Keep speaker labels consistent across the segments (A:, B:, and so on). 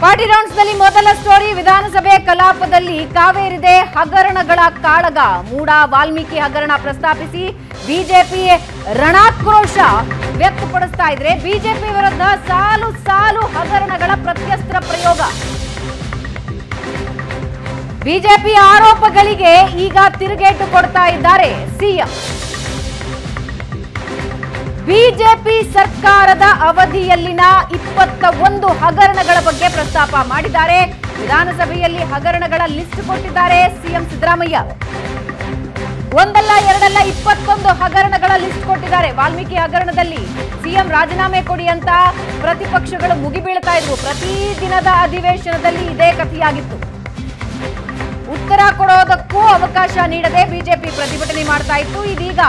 A: Party ನಲ್ಲಿ ಮೊದಲ story ವಿಧಾನಸಭೆ ಕಲಾಪದಲ್ಲಿ ಕಾವೇರಿದೆ ಹಗರಣಗಳ ಕಾಳಗ. ಮೂಡ ವಾಲ್ಮೀಕಿ ಹಗರಣ ಪ್ರಸ್ತಾಪಿಸಿ ಬಿಜೆಪಿ ರಣಾಕ್ರೋಶ ವ್ಯಕ್ತಪಡಿಸ್ತಾ ಇದ್ರೆ ಬಿಜೆಪಿ ವಿರುದ್ಧ ಸಾಲು ಸಾಲು ಹಗರಣಗಳ ಪ್ರತ್ಯಸ್ತ್ರ ಪ್ರಯೋಗ. ಬಿಜೆಪಿ ಆರೋಪಗಳಿಗೆ ಈಗ ತಿರುಗೇಟು ಕೊಡ್ತಾ ಇದ್ದಾರೆ ಸಿಎಂ. ಬಿಜೆಪಿ ಸರ್ಕಾರದ ಅವಧಿಯಲ್ಲಿನ ಇಪ್ಪತ್ತ ಒಂದು ಹಗರಣಗಳ ಬಗ್ಗೆ ಪ್ರಸ್ತಾಪ ಮಾಡಿದ್ದಾರೆ. ವಿಧಾನಸಭೆಯಲ್ಲಿ ಹಗರಣಗಳ ಲಿಸ್ಟ್ ಕೊಟ್ಟಿದ್ದಾರೆ ಸಿಎಂ ಸಿದ್ದರಾಮಯ್ಯ. ಒಂದಲ್ಲ, ಎರಡಲ್ಲ, ಇಪ್ಪತ್ತೊಂದು ಹಗರಣಗಳ ಲಿಸ್ಟ್ ಕೊಟ್ಟಿದ್ದಾರೆ ವಾಲ್ಮೀಕಿ ಹಗರಣದಲ್ಲಿ. ಸಿಎಂ ರಾಜೀನಾಮೆ ಕೊಡಿ ಅಂತ ಪ್ರತಿಪಕ್ಷಗಳು ಮುಗಿಬೀಳ್ತಾ ಇದ್ವು. ಪ್ರತಿ ದಿನದ ಅಧಿವೇಶನದಲ್ಲಿ ಇದೇ ಕಥೆಯಾಗಿತ್ತು. ಉತ್ತರ ಕೊಡೋದಕ್ಕೂ ಅವಕಾಶ ನೀಡದೆ ಬಿಜೆಪಿ ಪ್ರತಿಭಟನೆ ಮಾಡ್ತಾ ಇತ್ತು. ಇದೀಗ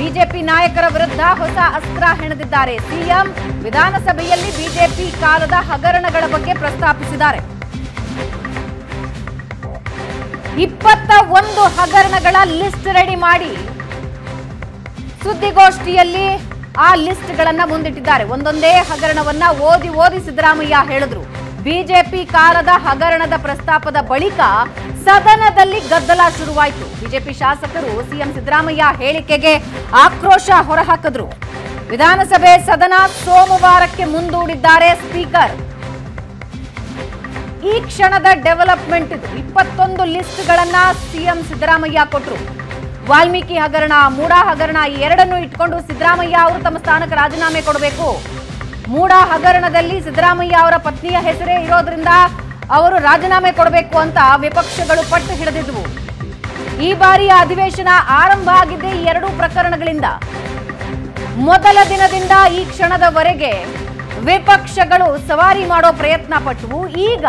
A: ಬಿಜೆಪಿ ನಾಯಕರ ವಿರುದ್ಧ ಹೊಸ ಅಸ್ತ್ರ ಹೆಣೆದಿದ್ದಾರೆ. ಸಿಎಂ ವಿಧಾನಸಭೆಯಲ್ಲಿ ಬಿಜೆಪಿ ಕಾಲದ ಹಗರಣಗಳ ಬಗ್ಗೆ ಪ್ರಸ್ತಾಪಿಸಿದ್ದಾರೆ. ಇಪ್ಪತ್ತ ಒಂದು ಹಗರಣಗಳ ಲಿಸ್ಟ್ ರೆಡಿ ಮಾಡಿ ಸುದ್ದಿಗೋಷ್ಠಿಯಲ್ಲಿ ಆ ಲಿಸ್ಟ್ಗಳನ್ನ ಮುಂದಿಟ್ಟಿದ್ದಾರೆ. ಒಂದೊಂದೇ ಹಗರಣವನ್ನ ಓದಿ ಓದಿ ಸಿದ್ದರಾಮಯ್ಯ ಹೇಳಿದ್ರು. ಬಿಜೆಪಿ ಕಾಲದ ಹಗರಣದ ಪ್ರಸ್ತಾಪದ ಬಳಿಕ ಸದನದಲ್ಲಿ ಗದ್ದಲ ಶುರುವಾಯಿತು. ಬಿಜೆಪಿ ಶಾಸಕರು ಸಿಎಂ ಸಿದ್ದರಾಮಯ್ಯ ಹೇಳಿಕೆಗೆ ಆಕ್ರೋಶ ಹೊರಹಾಕಿದ್ರು. ವಿಧಾನಸಭೆ ಸದನ ಸೋಮವಾರಕ್ಕೆ ಮುಂದೂಡಿದ್ದಾರೆ ಸ್ಪೀಕರ್. ಈ ಕ್ಷಣದ ಡೆವಲಪ್ಮೆಂಟ್ ಇದು. ಇಪ್ಪತ್ತೊಂದು ಲಿಸ್ಟ್ಗಳನ್ನ ಸಿಎಂ ಸಿದ್ದರಾಮಯ್ಯ ಕೊಟ್ಟರು ವಾಲ್ಮೀಕಿ ಹಗರಣ, ಮೂಡಾ ಹಗರಣ, ಈ ಎರಡನ್ನು ಇಟ್ಕೊಂಡು ಸಿದ್ದರಾಮಯ್ಯ ಅವರು ತಮ್ಮ ಸ್ಥಾನಕ್ಕೆ ರಾಜೀನಾಮೆ ಕೊಡಬೇಕು. ಮೂಡಾ ಹಗರಣದಲ್ಲಿ ಸಿದ್ದರಾಮಯ್ಯ ಅವರ ಪತ್ನಿಯ ಹೆಸರೇ ಇರೋದ್ರಿಂದ ಅವರು ರಾಜೀನಾಮೆ ಕೊಡಬೇಕು ಅಂತ ವಿಪಕ್ಷಗಳು ಪಟ್ಟು ಹಿಡಿದಿದ್ವು. ಈ ಬಾರಿಯ ಅಧಿವೇಶನ ಆರಂಭ ಆಗಿದೆ ಈ ಎರಡೂ ಪ್ರಕರಣಗಳಿಂದ. ಮೊದಲ ದಿನದಿಂದ ಈ ಕ್ಷಣದವರೆಗೆ ವಿಪಕ್ಷಗಳು ಸವಾರಿ ಮಾಡೋ ಪ್ರಯತ್ನ ಪಟ್ಟವು ಈಗ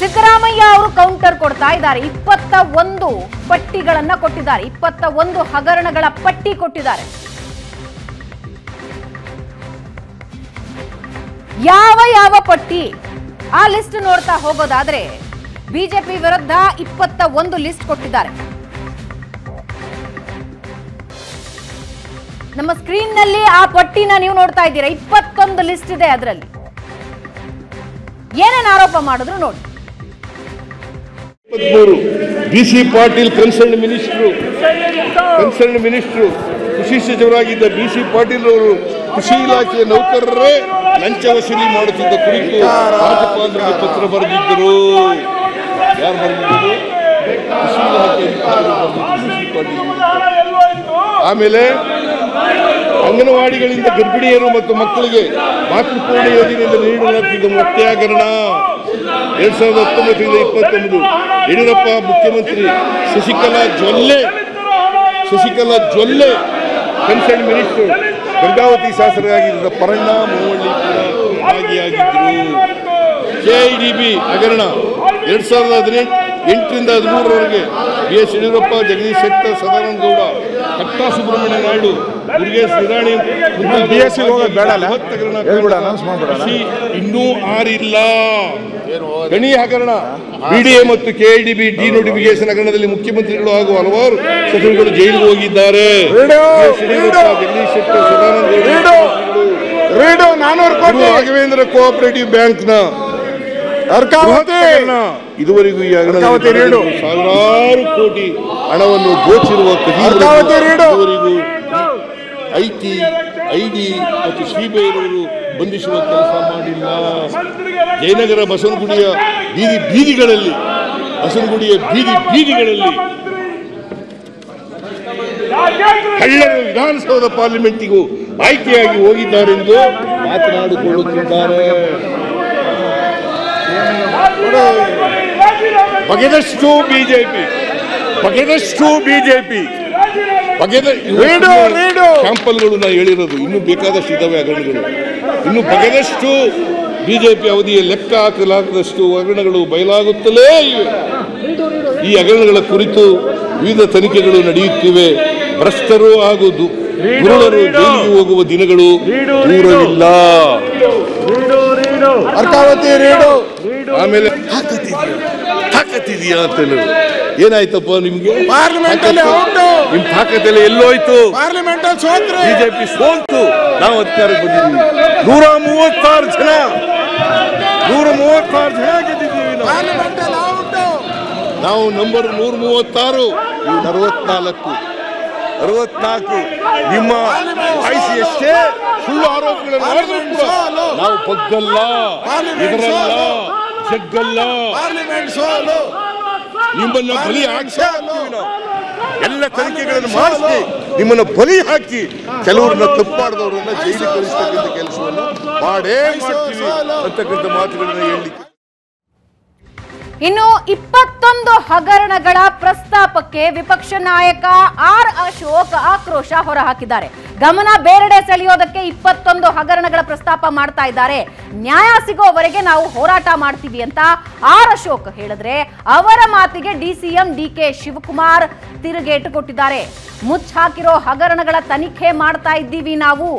A: ಸಿದ್ದರಾಮಯ್ಯ ಅವರು ಕೌಂಟರ್ ಕೊಡ್ತಾ ಇದ್ದಾರೆ. ಇಪ್ಪತ್ತ ಒಂದು ಪಟ್ಟಿಗಳನ್ನ ಕೊಟ್ಟಿದ್ದಾರೆ. ಇಪ್ಪತ್ತ ಒಂದು ಹಗರಣಗಳ ಪಟ್ಟಿ ಕೊಟ್ಟಿದ್ದಾರೆ. ಯಾವ ಯಾವ ಪಟ್ಟಿ? ಆ ಲಿಸ್ಟ್ ನೋಡ್ತಾ ಹೋಗೋದಾದ್ರೆ ಬಿಜೆಪಿ ವಿರುದ್ಧ ಇಪ್ಪತ್ತ ಒಂದು ಲಿಸ್ಟ್ ಕೊಟ್ಟಿದ್ದಾರೆ. ನಮ್ಮ ಸ್ಕ್ರೀನ್ನಲ್ಲಿ ಆ ಪಟ್ಟಿನ ನೀವು ನೋಡ್ತಾ ಇದ್ದೀರಾ? ಇಪ್ಪತ್ತೊಂದು ಲಿಸ್ಟ್ ಇದೆ ಅದರಲ್ಲಿ. ಏನೇನು ಆರೋಪ ಮಾಡಿದ್ರು ನೋಡಿ.
B: B C Patil concern minister concern minister ಕೃಷಿ ಸಚಿವರಾಗಿದ್ದ ಬಿ ಸಿ ಪಾಟೀಲ್ ಅವರು ಕೃಷಿ ಇಲಾಖೆಯ ನೌಕರರೇ ಲಂಚ ವಸೂಲಿ ಮಾಡುತ್ತಿದ್ದ ಕುರಿತು ರಾಜ್ಯಪಾಲರಿಗೆ ಪತ್ರ ಬರೆದಿದ್ದರು. ಯಾರು ಬರೆದಿದ್ದರು? ಆಮೇಲೆ ಅಂಗನವಾಡಿಗಳಿಂದ ಗರ್ಭಿಣಿಯರು ಮತ್ತು ಮಕ್ಕಳಿಗೆ ಮಾತೃಪೂರ್ಣ ಯೋಜನೆಯಿಂದ ನೀಡಲಾಗ್ತಿದ್ದ ಮತ್ಯಾಗರಣ ಎರಡ್ ಸಾವಿರದ ಹತ್ತೊಂಬತ್ತರಿಂದ ಇಪ್ಪತ್ತೊಂದು ಯಡಿಯೂರಪ್ಪ, ಮುಖ್ಯಮಂತ್ರಿ ಶಶಿಕಲಾ ಜೊಲ್ಲೆ ಶಶಿಕಲಾ ಜೊಲ್ಲೆ ಕನ್ಸರ್ನ್ ಮಿನಿಸ್ಟರ್. ಗಂಗಾವತಿ ಶಾಸಕರಾಗಿದ್ದ ಪರಣ್ಣ ಮೂವಳ್ಳಿ ಕೂಡ ಭಾಗಿಯಾಗಿದ್ದರು ಕೆಐಡಿಬಿ ಹಗರಣ ಎರಡ್ ಸಾವಿರದ ಹದಿನೆಂಟು, ಎಂಟರಿಂದ ಹದಿಮೂರರವರೆಗೆ B S Yediyurappa, Jagadish Shettar, Sadananda Gowda Katta Subramanya Naidu Murugesh Nirani
C: BSc ಹೋಗೋದು ಬೇಡ ಅಲ್ಲ?
B: ಬೃಹತ್ ಹಗರಣ
C: ಹೇಳ್ಬಿಡು, ಮಾಡ್ಬಿಡೋಣ.
B: ಕೃಷಿ ಇನ್ನೂ ಆರಿಲ್ಲ. ಗಣಿ ಹಗರಣ. ಬಿಡಿಎ ಮತ್ತು ಕೆಎಡಿಬಿ ಡಿ ನೋಟಿಫಿಕೇಶನ್ ಹಗರಣದಲ್ಲಿ ಮುಖ್ಯಮಂತ್ರಿಗಳು ಹಾಗೂ ಹಲವಾರು ಸಚಿವರುಗಳು ಜೈಲಿಗೆ ಹೋಗಿದ್ದಾರೆ. ಎಸ್ ರಾಘವೇಂದ್ರ ಕೋಆಪರೇಟಿವ್ ಬ್ಯಾಂಕ್ನ ಇದುವರೆಗೂ ಈ ಹಗರಣ. ಸಾವಿರಾರು ಕೋಟಿ ಹಣವನ್ನು ದೋಚಿರುವ ಐಟಿ ಐಡಿ ಮತ್ತು ಶ್ರೀಬೈರವರು ಬಂಧಿಸುವ ಕೆಲಸ ಮಾಡಿಲ್ಲ. ಜಯನಗರ ಬಸವನಗುಡಿಯ ಬೀದಿ ಬೀದಿಗಳಲ್ಲಿ ಬಸವನಗುಡಿಯ ಬೀದಿ ಬೀದಿಗಳಲ್ಲಿ ಕಳ್ಳರು ವಿಧಾನಸೌಧ ಪಾರ್ಲಿಮೆಂಟಿಗೂ ಆಯ್ಕೆಯಾಗಿ ಹೋಗಿದ್ದಾರೆಂದು ಮಾತನಾಡಿಕೊಳ್ಳುತ್ತಿದ್ದಾರೆ. ಬಗೆದಷ್ಟು ಬಿಜೆಪಿ. ಬಗೆದಷ್ಟು ಬಿಜೆಪಿ ಬಗೆದ
C: ರೀಡು, ರೀಡು.
B: ಸ್ಯಾಂಪಲ್ಗಳು ನಾ ಹೇಳಿರೋದು ಇನ್ನೂ ಬೇಕಾದಷ್ಟು ಇದ್ದಾವೆ ಹಗರಣಗಳು ಇನ್ನು ಬಗೆದಷ್ಟು ಬಿಜೆಪಿ ಅವಧಿಯ ಲೆಕ್ಕ ಹಾಕಲಾಗದಷ್ಟು ಹಗರಣಗಳು ಬಯಲಾಗುತ್ತಲೇ ಇವೆ. ಈ ಹಗರಣಗಳ ಕುರಿತು ವಿವಿಧ ತನಿಖೆಗಳು ನಡೆಯುತ್ತಿವೆ. ಭ್ರಷ್ಟರು ಹಾಗೂ ಗುರುಳರು ಜೈಲಿಗೆ ಹೋಗುವ ದಿನಗಳು ದೂರವಿಲ್ಲ.
C: ಅರ್ಕಾವತಿ ರೀಡು
B: ಆಮೇಲೆ ತಾಕತ್ತಿದೆಯಾ ಅಂತ ಏನಾಯ್ತಪ್ಪ ನಿಮ್ಗೆ?
C: ಪಾರ್ಲಿಮೆಂಟ್.
B: ನಿಮ್ ತಾಕತ್ತೆಲ್ಲ ಎಲ್ಲೋಯ್ತು
C: ಪಾರ್ಲಿಮೆಂಟ್ ಅಲ್ಲಿ ಸೋತ್ರಿ.
B: ಬಿಜೆಪಿ ಸೋಲ್ತು ನಾವು ಅಧಿಕಾರಕ್ಕೆ ಬಂದಿದ್ದೀವಿ. ನೂರ ಮೂವತ್ತಾರು ಜನ. ನೂರ ಮೂವತ್ತಾರು ಜನ ಗೆದ್ದಿದ್ದೀವಿ ನಾವು.
C: ಪಾರ್ಲಿಮೆಂಟ್ ಅಲ್ಲಿ
B: ನಾವು ನಂಬರ್ ನೂರ ಮೂವತ್ತಾರು ಅರವತ್ನಾಲ್ಕು. ಅರವತ್ನಾಲ್ಕು ನಿಮ್ಮ ಆಯ್ಸಿ ಎಷ್ಟೇ ಸುಳ್ಳು ಆರೋಪಗಳನ್ನು ನಾವು ಬಗ್ಗಲ್ಲ. ಇದರಲ್ಲ. ಜಗ್ಗಲ್ಲ.
C: ಪಾರ್ಲಿಮೆಂಟ್ ಸೋಲು.
B: ನಿಮ್ಮನ್ನ ಬಲಿ ಹಾಕಿ ಎಲ್ಲ ತನಿಖೆಗಳನ್ನು ಮಾಡಿಸಿ ನಿಮ್ಮನ್ನ ಬಲಿ ಹಾಕಿ ಕೆಲವರನ್ನ ತಪ್ಪಾಡ್ದವ್ರನ್ನ ಜೈಲಿಗೆ ಕಳಿಸ್ತಕ್ಕಂಥ ಕೆಲಸವನ್ನು ಮಾಡೇ ಮಾಡ್ತೀವಿ ಅಂತಕ್ಕಂಥ ಮಾತುಗಳನ್ನ ಹೇಳಿ
A: ಇನ್ನು ಇಪ್ಪತ್ತೊಂದು ಹಗರಣಗಳ ಪ್ರಸ್ತಾಪಕ್ಕೆ ವಿಪಕ್ಷ ನಾಯಕ ಆರ್ ಅಶೋಕ್ ಆಕ್ರೋಶ ಹೊರಹಾಕಿದ್ದಾರೆ. ಗಮನ ಬೇರೆಡೆ ಸೆಳೆಯೋದಕ್ಕೆ ಇಪ್ಪತ್ತೊಂದು ಹಗರಣಗಳ ಪ್ರಸ್ತಾಪ ಮಾಡ್ತಾ ಇದ್ದಾರೆ. ನ್ಯಾಯ ಸಿಗೋವರೆಗೆ ನಾವು ಹೋರಾಟ ಮಾಡ್ತೀವಿ ಅಂತ ಆರ್ ಅಶೋಕ್ ಹೇಳಿದ್ರೆ ಅವರ ಮಾತಿಗೆ ಡಿಸಿಎಂ ಡಿಕೆ ಶಿವಕುಮಾರ್ ತಿರುಗೇಟು ಕೊಟ್ಟಿದ್ದಾರೆ. ಮುಚ್ಚಾಕಿರೋ ಹಗರಣಗಳ ತನಿಖೆ ಮಾಡ್ತಾ ಇದ್ದೀವಿ ನಾವು.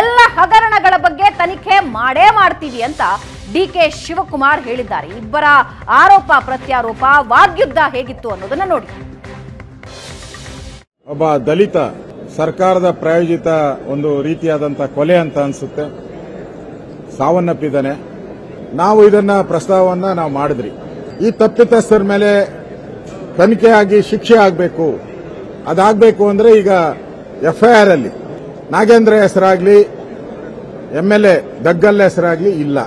A: ಎಲ್ಲ ಹಗರಣಗಳ ಬಗ್ಗೆ ತನಿಖೆ ಮಾಡೇ ಮಾಡ್ತೀವಿ ಅಂತ ಡಿ ಕೆ ಶಿವಕುಮಾರ್ ಹೇಳಿದ್ದಾರೆ. ಇಬ್ಬರ ಆರೋಪ, ಪ್ರತ್ಯಾರೋಪ, ವಾಗ್ಯುದ್ಧ ಹೇಗಿತ್ತು ಅನ್ನೋದನ್ನ ನೋಡಿ.
C: ಒಬ್ಬ ದಲಿತ ಸರ್ಕಾರದ ಪ್ರಾಯೋಜಿತ ಒಂದು ರೀತಿಯಾದಂತ ಕೊಲೆ ಅಂತ ಅನ್ಸುತ್ತೆ. ಸಾವನ್ನಪ್ಪಿದ್ದಾನೆ. ನಾವು ಇದನ್ನ ಪ್ರಸ್ತಾವವನ್ನ ನಾವು ಮಾಡಿದ್ರಿ. ಈ ತಪ್ಪಿತಸ್ಥರ ಮೇಲೆ ತನಿಖೆ ಆಗಿ ಶಿಕ್ಷೆ ಆಗಬೇಕು. ಅದಾಗಬೇಕು ಅಂದ್ರೆ ಈಗ ಎಫ್ಐಆರ್ ಅಲ್ಲಿ. ನಾಗೇಂದ್ರ ಹೆಸರಾಗ್ಲಿ ಎಂ ಎಲ್ ಎ ದಗ್ಗಲ್ ಹೆಸರಾಗ್ಲಿ ಇಲ್ಲ.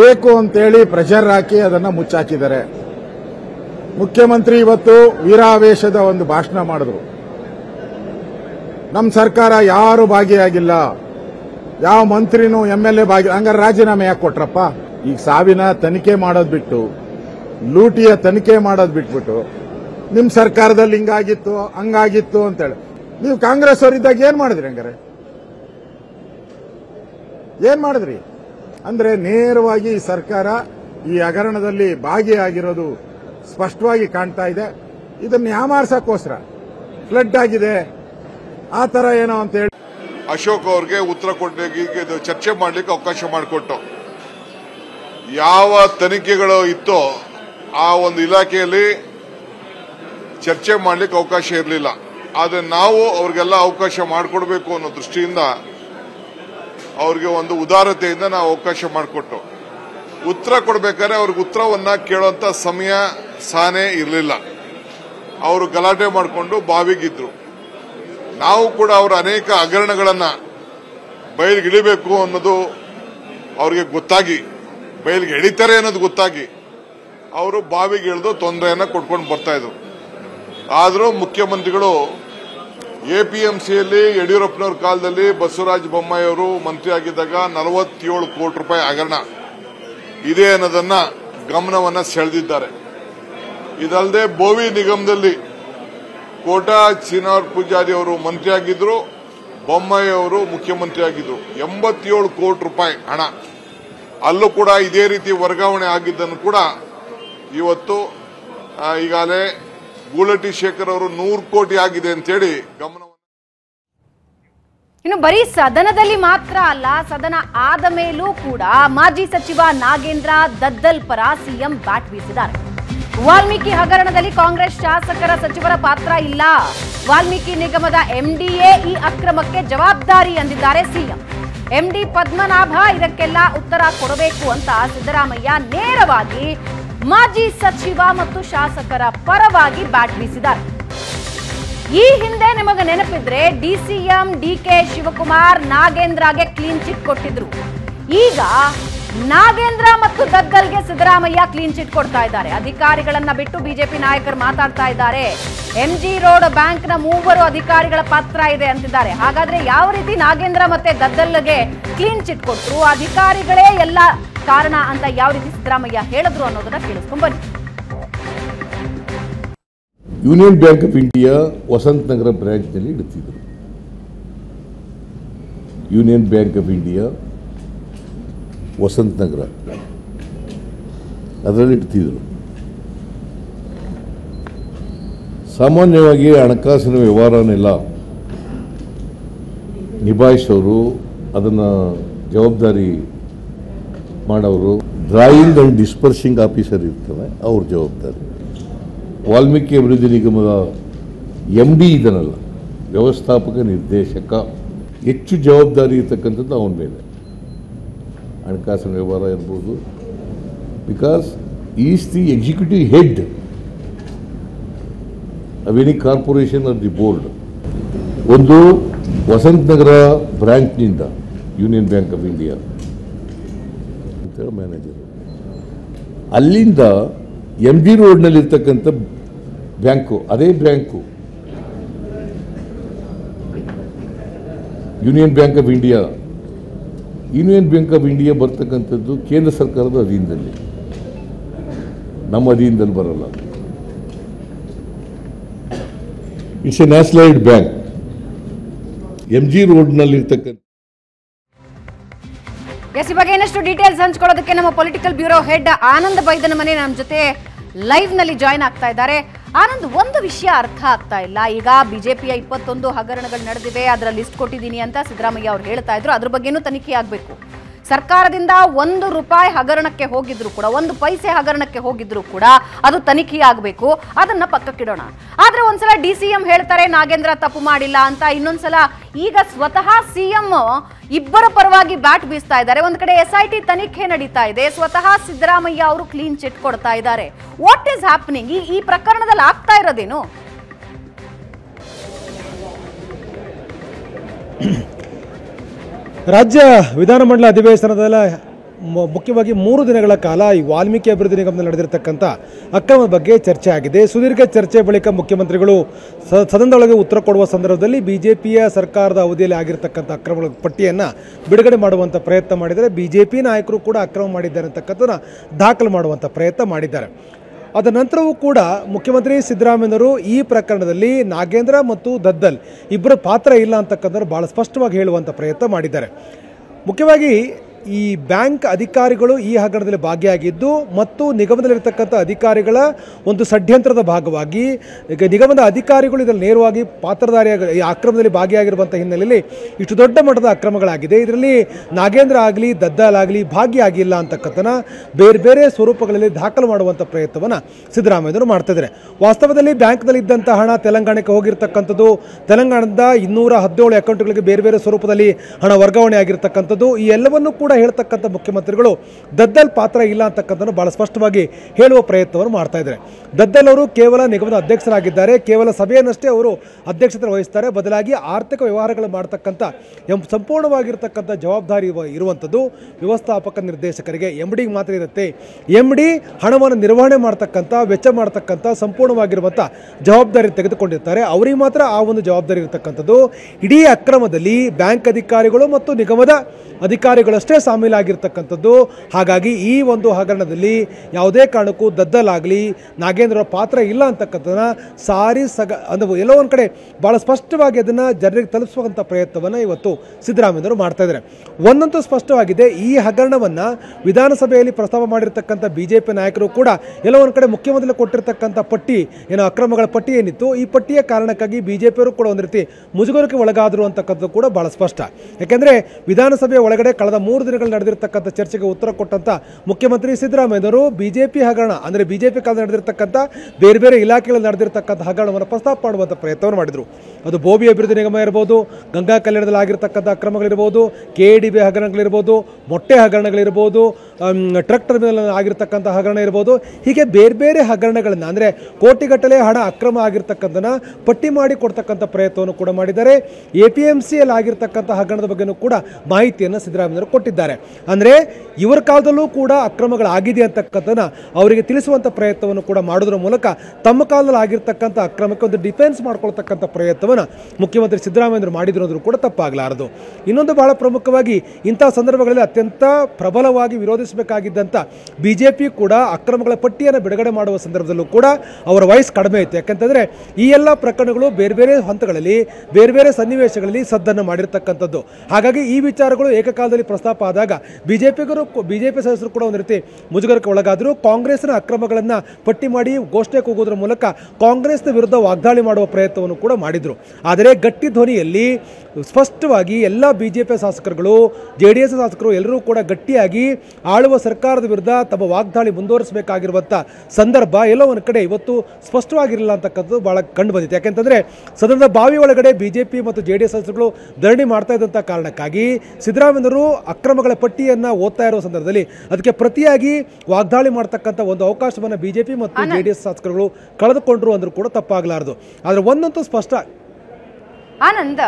C: ಬೇಕು ಅಂತೇಳಿ ಪ್ರೆಷರ್ ಹಾಕಿ ಅದನ್ನು ಮುಚ್ಚಾಕಿದ್ದಾರೆ. ಮುಖ್ಯಮಂತ್ರಿ ಇವತ್ತು ವೀರಾವೇಶದ ಒಂದು ಭಾಷಣ ಮಾಡಿದ್ರು. ನಮ್ಮ ಸರ್ಕಾರ ಯಾರು ಭಾಗಿಯಾಗಿಲ್ಲ. ಯಾವ ಮಂತ್ರಿನೂ ಎಂ ಎಲ್ ಭಾಗಿ, ಹಂಗಾರೆ ರಾಜೀನಾಮೆ ಯಾಕೆ ಕೊಟ್ರಪ್ಪ? ಈಗ ಸಾವಿನ ತನಿಖೆ ಮಾಡೋದು ಬಿಟ್ಟು, ಲೂಟಿಯ ತನಿಖೆ ಮಾಡೋದು ಬಿಟ್ಬಿಟ್ಟು ನಿಮ್ಮ ಸರ್ಕಾರದಲ್ಲಿ ಹಿಂಗಾಗಿತ್ತು, ಹಂಗಾಗಿತ್ತು ಅಂತೇಳಿ. ನೀವು ಕಾಂಗ್ರೆಸ್ ಅವರಿದ್ದಾಗ ಏನ್ ಮಾಡಿದ್ರಿ ಹಂಗಾರೆ? ಏನ್ ಮಾಡಿದ್ರಿ? ಅಂದ್ರೆ ನೇರವಾಗಿ ಸರ್ಕಾರ ಈ ಹಗರಣದಲ್ಲಿ ಭಾಗಿಯಾಗಿರೋದು ಸ್ಪಷ್ಟವಾಗಿ ಕಾಣ್ತಾ ಇದೆ. ಇದನ್ನು ಯಾಮಾರ್ಸಕ್ಕೋಸ್ಕರ ಫ್ಲಡ್ ಆಗಿದೆ. ಆ ತರ ಏನೋ ಅಂತ ಹೇಳಿ.
D: ಅಶೋಕ್ ಅವ್ರಿಗೆ ಉತ್ತರ ಇದು ಚರ್ಚೆ ಮಾಡಲಿಕ್ಕೆ ಅವಕಾಶ ಮಾಡಿಕೊಟ್ಟು. ಯಾವ ತನಿಖೆಗಳು ಇತ್ತೋ ಆ ಒಂದು ಇಲಾಖೆಯಲ್ಲಿ ಚರ್ಚೆ ಮಾಡಲಿಕ್ಕೆ ಅವಕಾಶ ಇರಲಿಲ್ಲ. ಆದರೆ ನಾವು ಅವ್ರಿಗೆಲ್ಲ ಅವಕಾಶ ಮಾಡಿಕೊಡ್ಬೇಕು ಅನ್ನೋ ದೃಷ್ಟಿಯಿಂದ ಅವ್ರಿಗೆ ಒಂದು ಉದಾರತೆಯಿಂದ ನಾವು ಅವಕಾಶ ಮಾಡಿಕೊಟ್ಟು. ಉತ್ತರ ಕೊಡ್ಬೇಕಾದ್ರೆ ಅವ್ರಿಗೆ ಉತ್ತರವನ್ನ ಕೇಳುವಂತ ಸಮಯ, ಸಾನೆ ಇರಲಿಲ್ಲ. ಅವರು ಗಲಾಟೆ ಮಾಡಿಕೊಂಡು ಬಾವಿಗಿದ್ರು. ನಾವು ಕೂಡ ಅವರ ಅನೇಕ ಹಗರಣಗಳನ್ನ ಬಯಲಿಗೆ ಇಳಿಬೇಕು ಅನ್ನೋದು ಅವ್ರಿಗೆ ಗೊತ್ತಾಗಿ, ಬಯಲಿಗೆ ಎಳಿತಾರೆ ಅನ್ನೋದು ಗೊತ್ತಾಗಿ ಅವರು ಬಾವಿಗೆ ಇಳಿದು ತೊಂದರೆಯನ್ನ ಕೊಟ್ಕೊಂಡು ಬರ್ತಾ ಇದ್ರು. ಆದರೂ ಮುಖ್ಯಮಂತ್ರಿಗಳು ಎಪಿಎಂಸಿಯಲ್ಲಿ ಯಡಿಯೂರಪ್ಪನವ್ರ ಕಾಲದಲ್ಲಿ ಬಸವರಾಜ ಬೊಮ್ಮಾಯಿ ಅವರು ಮಂತ್ರಿ ಆಗಿದ್ದಾಗ ನಲವತ್ತೇಳು ಕೋಟಿ ರೂಪಾಯಿ ಹಗರಣ. ಇದೆ ಅನ್ನೋದನ್ನ ಗಮನವನ್ನ ಸೆಳೆದಿದ್ದಾರೆ. ಇದಲ್ಲದೆ ಬೋವಿ ನಿಗಮದಲ್ಲಿ ಕೋಟಾ ಚಿನಾರ್ ಪೂಜಾರಿ ಅವರು ಮಂತ್ರಿ ಆಗಿದ್ರು, ಬೊಮ್ಮಾಯಿ ಅವರು ಮುಖ್ಯಮಂತ್ರಿ ಆಗಿದ್ರು. ಎಂಬತ್ತೇಳು ಕೋಟಿ ರೂಪಾಯಿ ಹಣ. ಅಲ್ಲೂ ಕೂಡ ಇದೇ ರೀತಿ ವರ್ಗಾವಣೆ ಆಗಿದ್ದನ್ನು ಕೂಡ ಇವತ್ತು ಈಗಾಗಲೇ ಗೂಳಟಿ ಶೇಖರ್ ಅವರು ನೂರು ಕೋಟಿ ಆಗಿದೆ ಅಂತೇಳಿ ಗಮನ
A: ಇನ್ನು ಬರೀ ಸದನದಲ್ಲಿ ಮಾತ್ರ ಅಲ್ಲ, ಸದನ ಆದ ಮೇಲೂ ಕೂಡ ಮಾಜಿ ಸಚಿವ ನಾಗೇಂದ್ರ ದದ್ದಲ್ ಪರ ಸಿಎಂ ಬ್ಯಾಟ್ ಬೀಸಿದ್ದಾರೆ. ವಾಲ್ಮೀಕಿ ಹಗರಣದಲ್ಲಿ ಕಾಂಗ್ರೆಸ್ ಶಾಸಕರ ಸಚಿವರ ಪಾತ್ರ ಇಲ್ಲ. ವಾಲ್ಮೀಕಿ ನಿಗಮದ ಎಂಡಿಎ ಈ ಅಕ್ರಮಕ್ಕೆ ಜವಾಬ್ದಾರಿ ಎಂದಿದ್ದಾರೆ ಸಿಎಂ. ಎಂಡಿ ಪದ್ಮನಾಭ ಇದಕ್ಕೆಲ್ಲ ಉತ್ತರ ಕೊಡಬೇಕು ಅಂತ ಸಿದ್ದರಾಮಯ್ಯ ನೇರವಾಗಿ ಮಾಜಿ ಸಚಿವ ಮತ್ತು ಶಾಸಕರ ಪರವಾಗಿ ಬ್ಯಾಟ್ ಬೀಸಿದ್ದಾರೆ. ಈ ಹಿಂದೆ ನಿಮಗೆ ನೆನಪಿದ್ರೆ ಡಿಸಿಎಂ ಡಿಕೆ ಶಿವಕುಮಾರ್, ನಾಗೇಂದ್ರಗೆ ಕ್ಲೀನ್ ಚಿಟ್ ಕೊಟ್ಟಿದ್ರು. ಈಗ ನಾಗೇಂದ್ರ ಮತ್ತು ದಗ್ಗಲ್ಗೆ ಸಿದ್ದರಾಮಯ್ಯ ಕ್ಲೀನ್ ಚಿಟ್ ಕೊಡ್ತಾ ಇದ್ದಾರೆ. ಅಧಿಕಾರಿಗಳನ್ನ ಬಿಟ್ಟು ಬಿಜೆಪಿ ನಾಯಕರು ಮಾತಾಡ್ತಾ ಇದ್ದಾರೆ. ಎಂಜಿ ರೋಡ್ ಬ್ಯಾಂಕ್ನ ಮೂವರು ಅಧಿಕಾರಿಗಳ ಪಾತ್ರ ಇದೆ ಅಂತಿದ್ದಾರೆ. ಹಾಗಾದ್ರೆ ಯಾವ ರೀತಿ ನಾಗೇಂದ್ರ ಮತ್ತೆ ಗದ್ದಲ್ಗೆ ಕ್ಲೀನ್ ಚಿಟ್ ಕೊಟ್ರು? ಅಧಿಕಾರಿಗಳೇ ಎಲ್ಲ ಕಾರಣ ಅಂತ ಯಾವ ರೀತಿ ಸಿದ್ದರಾಮಯ್ಯ ಹೇಳಿದ್ರು ಅನ್ನೋದನ್ನ ಕೇಳಿಸ್ಕೊಂಡ್
B: union bank of India Vasanta Nagar ಬ್ರಾಂಚ್ನಲ್ಲಿ ಇಡುತ್ತಿದ್ದರು. Union bank of India Vasanta Nagar ಅದರಲ್ಲಿ ಇಡ್ತಿದ್ರು. ಸಾಮಾನ್ಯವಾಗಿ ಹಣಕಾಸಿನ ವ್ಯವಹಾರನೆಲ್ಲ ನಿಭಾಯಿಸೋರು, ಅದನ್ನು ಜವಾಬ್ದಾರಿ ಮಾಡೋರು, ಡ್ರಾಯಿಂಗ್ ಆ್ಯಂಡ್ ಡಿಸ್ಪರ್ಸಿಂಗ್ ಆಫೀಸರ್ ಇರ್ತವೆ ಅವ್ರ ಜವಾಬ್ದಾರಿ. ವಾಲ್ಮೀಕಿ ಅಭಿವೃದ್ಧಿ ನಿಗಮದ ಎಂ ಡಿ ಇದನ್ನಲ್ಲ ವ್ಯವಸ್ಥಾಪಕ ನಿರ್ದೇಶಕ, ಹೆಚ್ಚು ಜವಾಬ್ದಾರಿ ಇರ್ತಕ್ಕಂಥದ್ದು ಅವನ ಮೇಲೆ. ಹಣಕಾಸಿನ ವ್ಯವಹಾರ ಇರ್ಬೋದು. Because is the executive head of any corporation of the board ಒಂದು ವಸಂತ ನಗರ ಬ್ರ್ಯಾಂಚ್ನಿಂದ ಯೂನಿಯನ್ ಬ್ಯಾಂಕ್ ಆಫ್ ಇಂಡಿಯಾ ಅಂತೇಳಿ ಮ್ಯಾನೇಜರ್ ಅಲ್ಲಿಂದ ಎಂ ಜಿ ರೋಡ್ನಲ್ಲಿರ್ತಕ್ಕಂಥ ಬ್ಯಾಂಕು, ಅದೇ bank. Union bank of India union bank of India ಬರ್ತಕ್ಕಂಥದ್ದು ಕೇಂದ್ರ ಸರ್ಕಾರದ ಅಧೀನದಲ್ಲಿ. ನಮ್ಮ ಅಧೀನದಲ್ಲಿ ಬರಲ್ಲ. It's a nationalised bank M G ರೋಡ್ನಲ್ಲಿರ್ತಕ್ಕಂಥ
A: S ಈ ಬಗ್ಗೆ ಇನ್ನಷ್ಟು ಡೀಟೇಲ್ಸ್ ಹಂಚ್ಕೊಳ್ಳೋದಕ್ಕೆ ನಮ್ಮ ಪೊಲಿಟಿಕಲ್ ಬ್ಯೂರೋ ಹೆಡ್ ಆನಂದ್ ಬೈದನ ಮನೆ ನಮ್ಮ ಜೊತೆ ಲೈವ್ನಲ್ಲಿ ಜಾಯ್ನ್ ಆಗ್ತಾ ಇದ್ದಾರೆ. ಆನಂದ್, ಒಂದು ವಿಷಯ ಅರ್ಥ ಆಗ್ತಾ ಇಲ್ಲ. ಈಗ ಬಿಜೆಪಿಯ ಇಪ್ಪತ್ತೊಂದು ಹಗರಣಗಳು ನಡೆದಿವೆ ಅದರ ಲಿಸ್ಟ್ ಕೊಟ್ಟಿದ್ದೀನಿ ಅಂತ ಸಿದ್ದರಾಮಯ್ಯ ಅವ್ರು ಹೇಳ್ತಾ ಇದ್ರು. ಅದ್ರ ಬಗ್ಗೆನೂ ತನಿಖೆ ಆಗಬೇಕು. ಸರ್ಕಾರದಿಂದ ಒಂದು ರೂಪಾಯಿ ಹಗರಣಕ್ಕೆ ಹೋಗಿದ್ರು ಕೂಡ, ಒಂದು ಪೈಸೆ ಹಗರಣಕ್ಕೆ ಹೋಗಿದ್ರು ಕೂಡ ಅದು ತನಿಖೆ ಆಗಬೇಕು ಅದನ್ನ ಪಕ್ಕಕ್ಕಿಡೋಣ. ಆದ್ರೆ ಒಂದ್ಸಲ ಡಿ ಸಿ ಎಂ ಹೇಳ್ತಾರೆ, ನಾಗೇಂದ್ರ ತಪ್ಪು ಮಾಡಿಲ್ಲ ಅಂತ. ಇನ್ನೊಂದ್ಸಲ ಈಗ ಸ್ವತಃ ಸಿಎಂ ಇಬ್ಬರ ಪರವಾಗಿ ಬ್ಯಾಟ್ ಬೀಸ್ತಾ ಇದ್ದಾರೆ. ಒಂದು ಕಡೆ ಎಸ್ ಐ ಟಿ ತನಿಖೆ ನಡೀತಾ ಇದೆ. ಸ್ವತಃ ಸಿದ್ದರಾಮಯ್ಯ ಅವರು ಕ್ಲೀನ್ ಚಿಟ್ ಕೊಡ್ತಾ ಇದ್ದಾರೆ. ವಾಟ್ ಈಸ್ ಹ್ಯಾಪನಿಂಗ್ ಈ ಈ ಪ್ರಕರಣದಲ್ಲಿ ಆಗ್ತಾ ಇರೋದೇನು?
E: ರಾಜ್ಯ ವಿಧಾನಮಂಡಲ ಅಧಿವೇಶನದಲ್ಲ ಮುಖ್ಯವಾಗಿ ಮೂರು ದಿನಗಳ ಕಾಲ ಈ ವಾಲ್ಮೀಕಿ ಅಭಿವೃದ್ಧಿ ನಿಗಮದಲ್ಲಿ ನಡೆದಿರತಕ್ಕಂಥ ಅಕ್ರಮದ ಬಗ್ಗೆ ಚರ್ಚೆ ಆಗಿದೆ. ಸುದೀರ್ಘ ಚರ್ಚೆ ಬಳಿಕ ಮುಖ್ಯಮಂತ್ರಿಗಳು ಸದನದೊಳಗೆ ಉತ್ತರ ಕೊಡುವ ಸಂದರ್ಭದಲ್ಲಿ ಬಿ ಜೆ ಪಿಯ ಸರ್ಕಾರದ ಅವಧಿಯಲ್ಲಿ ಆಗಿರತಕ್ಕಂಥ ಅಕ್ರಮಗಳ ಪಟ್ಟಿಯನ್ನು ಬಿಡುಗಡೆ ಮಾಡುವಂಥ ಪ್ರಯತ್ನ ಮಾಡಿದರೆ ಬಿಜೆಪಿ ನಾಯಕರು ಕೂಡ ಅಕ್ರಮ ಮಾಡಿದ್ದಾರೆ ಅಂತಕ್ಕಂಥದ್ದನ್ನು ದಾಖಲು ಮಾಡುವಂಥ ಪ್ರಯತ್ನ ಮಾಡಿದ್ದಾರೆ. ಅದ ನಂತರವೂ ಕೂಡ ಮುಖ್ಯಮಂತ್ರಿ ಸಿದ್ದರಾಮಯ್ಯನವರು ಈ ಪ್ರಕರಣದಲ್ಲಿ ನಾಗೇಂದ್ರ ಮತ್ತು ದದ್ದಲ್ ಇಬ್ಬರ ಪಾತ್ರ ಇಲ್ಲ ಅಂತಕ್ಕಂಥದ್ದು ಭಾಳ ಸ್ಪಷ್ಟವಾಗಿ ಹೇಳುವಂಥ ಪ್ರಯತ್ನ ಮಾಡಿದ್ದಾರೆ. ಮುಖ್ಯವಾಗಿ ಈ ಬ್ಯಾಂಕ್ ಅಧಿಕಾರಿಗಳು ಈ ಹಗರಣದಲ್ಲಿ ಭಾಗಿಯಾಗಿದ್ದು ಮತ್ತು ನಿಗಮದಲ್ಲಿರ್ತಕ್ಕಂಥ ಅಧಿಕಾರಿಗಳ ಒಂದು ಷಡ್ಯಂತ್ರದ ಭಾಗವಾಗಿ ನಿಗಮದ ಅಧಿಕಾರಿಗಳು ಇದರಲ್ಲಿ ನೇರವಾಗಿ ಪಾತ್ರಧಾರಿಯಾಗಿ, ಈ ಅಕ್ರಮದಲ್ಲಿ ಭಾಗಿಯಾಗಿರುವಂಥ ಹಿನ್ನೆಲೆಯಲ್ಲಿ ಇಷ್ಟು ದೊಡ್ಡ ಮಟ್ಟದ ಅಕ್ರಮಗಳಾಗಿದೆ. ಇದರಲ್ಲಿ ನಾಗೇಂದ್ರ ಆಗಲಿ, ದದ್ದಾಲ್ ಆಗಲಿ ಭಾಗಿಯಾಗಿಲ್ಲ ಅಂತಕ್ಕಂಥನ ಬೇರೆ ಬೇರೆ ಸ್ವರೂಪಗಳಲ್ಲಿ ದಾಖಲು ಮಾಡುವಂಥ ಪ್ರಯತ್ನವನ್ನು ಸಿದ್ದರಾಮಯ್ಯವರು ಮಾಡ್ತಿದ್ದಾರೆ ವಾಸ್ತವದಲ್ಲಿ ಬ್ಯಾಂಕ್ನಲ್ಲಿ ಇದ್ದಂಥ ಹಣ ತೆಲಂಗಾಣಕ್ಕೆ ಹೋಗಿರ್ತಕ್ಕಂಥದ್ದು, ತೆಲಂಗಾಣದ ಇನ್ನೂರ ಹದಿನೇಳು ಅಕೌಂಟ್ಗಳಿಗೆ ಬೇರೆ ಬೇರೆ ಸ್ವರೂಪದಲ್ಲಿ ಹಣ ವರ್ಗಾವಣೆ ಆಗಿರ್ತಕ್ಕಂಥದ್ದು, ಈ ಎಲ್ಲವನ್ನೂ ಕೂಡ ಹೇಳ್ತಕ್ಕಂಥ ಮುಖ್ಯಮಂತ್ರಿಗಳು ದದ್ದಲ್ ಪಾತ್ರ ಇಲ್ಲ ಅಂತಕ್ಕಂಥದ್ದು ಬಹಳ ಸ್ಪಷ್ಟವಾಗಿ ಹೇಳುವ ಪ್ರಯತ್ನವನ್ನು ಮಾಡ್ತಾ ಇದ್ದಾರೆ. ದದ್ದಲ್ ಅವರು ಕೇವಲ ನಿಗಮದ ಅಧ್ಯಕ್ಷರಾಗಿದ್ದಾರೆ. ಕೇವಲ ಸಭೆಯನ್ನಷ್ಟೇ ಅವರು ಅಧ್ಯಕ್ಷತೆ ವಹಿಸ್ತಾರೆ. ಬದಲಾಗಿ ಆರ್ಥಿಕ ವ್ಯವಹಾರಗಳು ಮಾಡ್ತಕ್ಕಂಥ ಎಂ ಸಂಪೂರ್ಣವಾಗಿರ್ತಕ್ಕಂಥ ಜವಾಬ್ದಾರಿ ಇರುವ- ಇರುವಂಥದ್ದು ವ್ಯವಸ್ಥಾಪಕ ನಿರ್ದೇಶಕರಿಗೆ. ಎಂ ಡಿಗೆ ಮಾತ್ರ ಇರುತ್ತೆ. ಎಂ ಡಿ ಹಣವನ್ನು ನಿರ್ವಹಣೆ ಮಾಡ್ತಕ್ಕಂಥ, ವೆಚ್ಚ ಮಾಡ್ತಕ್ಕಂಥ, ಸಂಪೂರ್ಣವಾಗಿರುವಂಥ ಜವಾಬ್ದಾರಿ ತೆಗೆದುಕೊಂಡಿರ್ತಾರೆ. ಅವರಿಗೆ ಮಾತ್ರ ಆ ಒಂದು ಜವಾಬ್ದಾರಿ ಇರತಕ್ಕಂಥದ್ದು. ಇಡೀ ಅಕ್ರಮದಲ್ಲಿ ಬ್ಯಾಂಕ್ ಅಧಿಕಾರಿಗಳು ಮತ್ತು ನಿಗಮದ ಅಧಿಕಾರಿಗಳಷ್ಟೇ ಸಾಮೀಲಾಗಿರ್ತಕ್ಕಂಥದ್ದು. ಹಾಗಾಗಿ ಈ ಒಂದು ಹಗರಣದಲ್ಲಿ ಯಾವುದೇ ಕಾರಣಕ್ಕೂ ದದ್ದಲಾಗಲಿ, ನಾಗೇಂದ್ರ ಪಾತ್ರ ಇಲ್ಲ ಅಂತಕ್ಕಂಥದ್ದನ್ನ ಸಾರಿ ಸಗ, ಅಂದ್ರೆ ಎಲ್ಲೋ ಒಂದು ಕಡೆ ಭಾಳ ಸ್ಪಷ್ಟವಾಗಿ ಅದನ್ನು ಜನರಿಗೆ ತಲುಪಿಸುವಂಥ ಪ್ರಯತ್ನವನ್ನು ಇವತ್ತು ಸಿದ್ದರಾಮಯ್ಯವರು ಮಾಡ್ತಾ ಇದ್ದಾರೆ. ಒಂದಂತೂ ಸ್ಪಷ್ಟವಾಗಿದೆ, ಈ ಹಗರಣವನ್ನು ವಿಧಾನಸಭೆಯಲ್ಲಿ ಪ್ರಸ್ತಾವ ಮಾಡಿರ್ತಕ್ಕಂಥ ಬಿ ಜೆ ನಾಯಕರು ಕೂಡ ಎಲ್ಲೋ ಒಂದು ಕಡೆ ಮುಖ್ಯಮಂತ್ರಿ ಕೊಟ್ಟಿರ್ತಕ್ಕಂಥ ಪಟ್ಟಿ, ಏನೋ ಅಕ್ರಮಗಳ ಪಟ್ಟಿ ಏನಿತ್ತು, ಈ ಪಟ್ಟಿಯ ಕಾರಣಕ್ಕಾಗಿ ಬಿ ಜೆ ಪಿಯವರು ಕೂಡ ಒಂದು ರೀತಿ ಮುಜುಗರಕ್ಕೆ ಒಳಗಾದರು ಅಂತಕ್ಕಂಥದ್ದು ಕೂಡ ಭಾಳ ಸ್ಪಷ್ಟ. ಯಾಕೆಂದರೆ ವಿಧಾನಸಭೆಯ ಒಳಗಡೆ ಕಳೆದ ಮೂರು ದಿನಗಳು ನಡೆದಿರ್ತಕ್ಕಂಥ ಚರ್ಚೆಗೆ ಉತ್ತರ ಕೊಟ್ಟಂತ ಮುಖ್ಯಮಂತ್ರಿ ಸಿದ್ದರಾಮಯ್ಯನವರು ಬಿಜೆಪಿ ಹಗರಣ, ಅಂದರೆ ಬಿಜೆಪಿ ಕಾಲದಲ್ಲಿ ನಡೆದಿರ್ತಕ್ಕಂಥ ಬೇರೆ ಬೇರೆ ಇಲಾಖೆಗಳಲ್ಲಿ ನಡೆದಿರ್ತಕ್ಕಂಥ ಹಗರಣವನ್ನು ಪ್ರಸ್ತಾಪ ಮಾಡುವಂಥ ಪ್ರಯತ್ನವನ್ನು ಮಾಡಿದರು. ಅದು ಬೋಬಿ ಅಭಿವೃದ್ಧಿ ನಿಗಮ ಇರ್ಬೋದು, ಗಂಗಾ ಕಲ್ಯಾಣದಲ್ಲಿ ಆಗಿರ್ತಕ್ಕಂಥ ಅಕ್ರಮಗಳಿರ್ಬೋದು ಕೆ ಡಿ ಬಿ ಹಗರಣಗಳಿರ್ಬೋದು ಮೊಟ್ಟೆ ಹಗರಣಗಳಿರ್ಬೋದು ಟ್ರಕ್ ಟರ್ಮಿನಲ್ ಆಗಿರ್ತಕ್ಕಂಥ ಹಗರಣ ಇರ್ಬೋದು, ಹೀಗೆ ಬೇರೆ ಬೇರೆ ಹಗರಣಗಳನ್ನು, ಅಂದರೆ ಕೋಟಿಗಟ್ಟಲೆ ಹಣ ಅಕ್ರಮ ಆಗಿರ್ತಕ್ಕಂಥನ ಪಟ್ಟಿ ಮಾಡಿ ಕೊಡ್ತಕ್ಕಂಥ ಪ್ರಯತ್ನವನ್ನು ಕೂಡ ಮಾಡಿದ್ದಾರೆ. ಎ ಪಿ ಎಂ ಸಿಯಲ್ಲಿ ಆಗಿರ್ತಕ್ಕಂಥ ಹಗರಣದ ಬಗ್ಗೆನೂ ಕೂಡ ಮಾಹಿತಿಯನ್ನು ಸಿದ್ದರಾಮಯ್ಯವರು ಕೊಟ್ಟಿದ್ದಾರೆ. ಅಂದರೆ ಇವರ ಕಾಲದಲ್ಲೂ ಕೂಡ ಅಕ್ರಮಗಳಾಗಿದೆ ಅಂತಕ್ಕಂಥದ್ದನ್ನು ಅವರಿಗೆ ತಿಳಿಸುವಂಥ ಪ್ರಯತ್ನವನ್ನು ಕೂಡ ಮಾಡೋದ್ರ ಮೂಲಕ ತಮ್ಮ ಕಾಲದಲ್ಲಿ ಆಗಿರ್ತಕ್ಕಂಥ ಅಕ್ರಮಕ್ಕೆ ಒಂದು ಡಿಫೆನ್ಸ್ ಮಾಡ್ಕೊಳ್ತಕ್ಕಂಥ ಪ್ರಯತ್ನವನ್ನು ಮುಖ್ಯಮಂತ್ರಿ ಸಿದ್ದರಾಮಯ್ಯರು ಮಾಡಿದ್ರು ಕೂಡ ತಪ್ಪಾಗಲಾರದು. ಇನ್ನೊಂದು ಬಹಳ ಪ್ರಮುಖವಾಗಿ ಇಂಥ ಸಂದರ್ಭಗಳಲ್ಲಿ ಅತ್ಯಂತ ಪ್ರಬಲವಾಗಿ ವಿರೋಧಿಸಬೇಕಾಗಿದ್ದಂಥ ಬಿ ಜೆ ಪಿ ಕೂಡ ಅಕ್ರಮಗಳ ಪಟ್ಟಿಯನ್ನು ಬಿಡುಗಡೆ ಮಾಡುವ ಸಂದರ್ಭದಲ್ಲೂ ಕೂಡ ಅವರ ವಯಸ್ಸು ಕಡಿಮೆ ಇತ್ತು. ಯಾಕಂತಂದರೆ ಈ ಎಲ್ಲ ಪ್ರಕರಣಗಳು ಬೇರೆ ಬೇರೆ ಹಂತಗಳಲ್ಲಿ, ಬೇರೆ ಬೇರೆ ಸನ್ನಿವೇಶಗಳಲ್ಲಿ ಸದ್ದನ್ನು ಮಾಡಿರ್ತಕ್ಕಂಥದ್ದು. ಹಾಗಾಗಿ ಈ ವಿಚಾರಗಳು ಏಕಕಾಲದಲ್ಲಿ ಪ್ರಸ್ತಾಪ ಆದಾಗ ಬಿಜೆಪಿಗರು ಬಿಜೆಪಿ ಸದಸ್ಯರು ಕೂಡ ಒಂದು ರೀತಿ ಮುಜುಗರಕ್ಕೆ ಒಳಗಾದರು. ಕಾಂಗ್ರೆಸ್ನ ಅಕ್ರಮಗಳನ್ನು ಪಟ್ಟಿ ಮಾಡಿ ಘೋಷಣೆ ಕೂಗೋದ್ರ ಮೂಲಕ ಕಾಂಗ್ರೆಸ್ನ ವಿರುದ್ಧ ವಾಗ್ದಾಳಿ ಮಾಡುವ ಪ್ರಯತ್ನವನ್ನು ಕೂಡ ಮಾಡಿದರು. ಆದರೆ ಗಟ್ಟಿ ಧ್ವನಿಯಲ್ಲಿ ಸ್ಪಷ್ಟವಾಗಿ ಎಲ್ಲ ಬಿ ಜೆ ಪಿ ಶಾಸಕರುಗಳು ಜೆ ಡಿ ಎಸ್ ಶಾಸಕರು ಎಲ್ಲರೂ ಕೂಡ ಗಟ್ಟಿಯಾಗಿ ಆಳುವ ಸರ್ಕಾರದ ವಿರುದ್ಧ ತಮ್ಮ ವಾಗ್ದಾಳಿ ಮುಂದುವರಿಸಬೇಕಾಗಿರುವಂಥ ಸಂದರ್ಭ ಎಲ್ಲೋ ಒಂದು ಕಡೆ ಇವತ್ತು ಸ್ಪಷ್ಟವಾಗಿರಲಿಲ್ಲ ಅಂತಕ್ಕಂಥದ್ದು ಭಾಳ ಕಂಡು ಬಂದಿದೆ ಯಾಕೆಂತಂದರೆ ಸದನದ ಬಾವಿ ಒಳಗಡೆ ಬಿ ಜೆ ಪಿ ಮತ್ತು ಜೆ ಡಿ ಎಸ್ ಸದಸ್ಯರುಗಳು ಧರಣಿ ಮಾಡ್ತಾ ಇದ್ದಂಥ ಕಾರಣಕ್ಕಾಗಿ ಸಿದ್ದರಾಮಯ್ಯರು ಅಕ್ರಮಗಳ ಪಟ್ಟಿಯನ್ನು ಓದ್ತಾ ಇರುವ ಸಂದರ್ಭದಲ್ಲಿ ಅದಕ್ಕೆ ಪ್ರತಿಯಾಗಿ ವಾಗ್ದಾಳಿ ಮಾಡ್ತಕ್ಕಂಥ ಒಂದು ಅವಕಾಶವನ್ನು ಬಿಜೆಪಿ ಮತ್ತು ಜೆ ಡಿ ಎಸ್ ಶಾಸಕರುಗಳು ಕಳೆದುಕೊಂಡ್ರು ಅಂದರೂ ಕೂಡ ತಪ್ಪಾಗಲಾರದು. ಆದರೆ ಒಂದಂತೂ ಸ್ಪಷ್ಟ.
A: ಆನಂದ್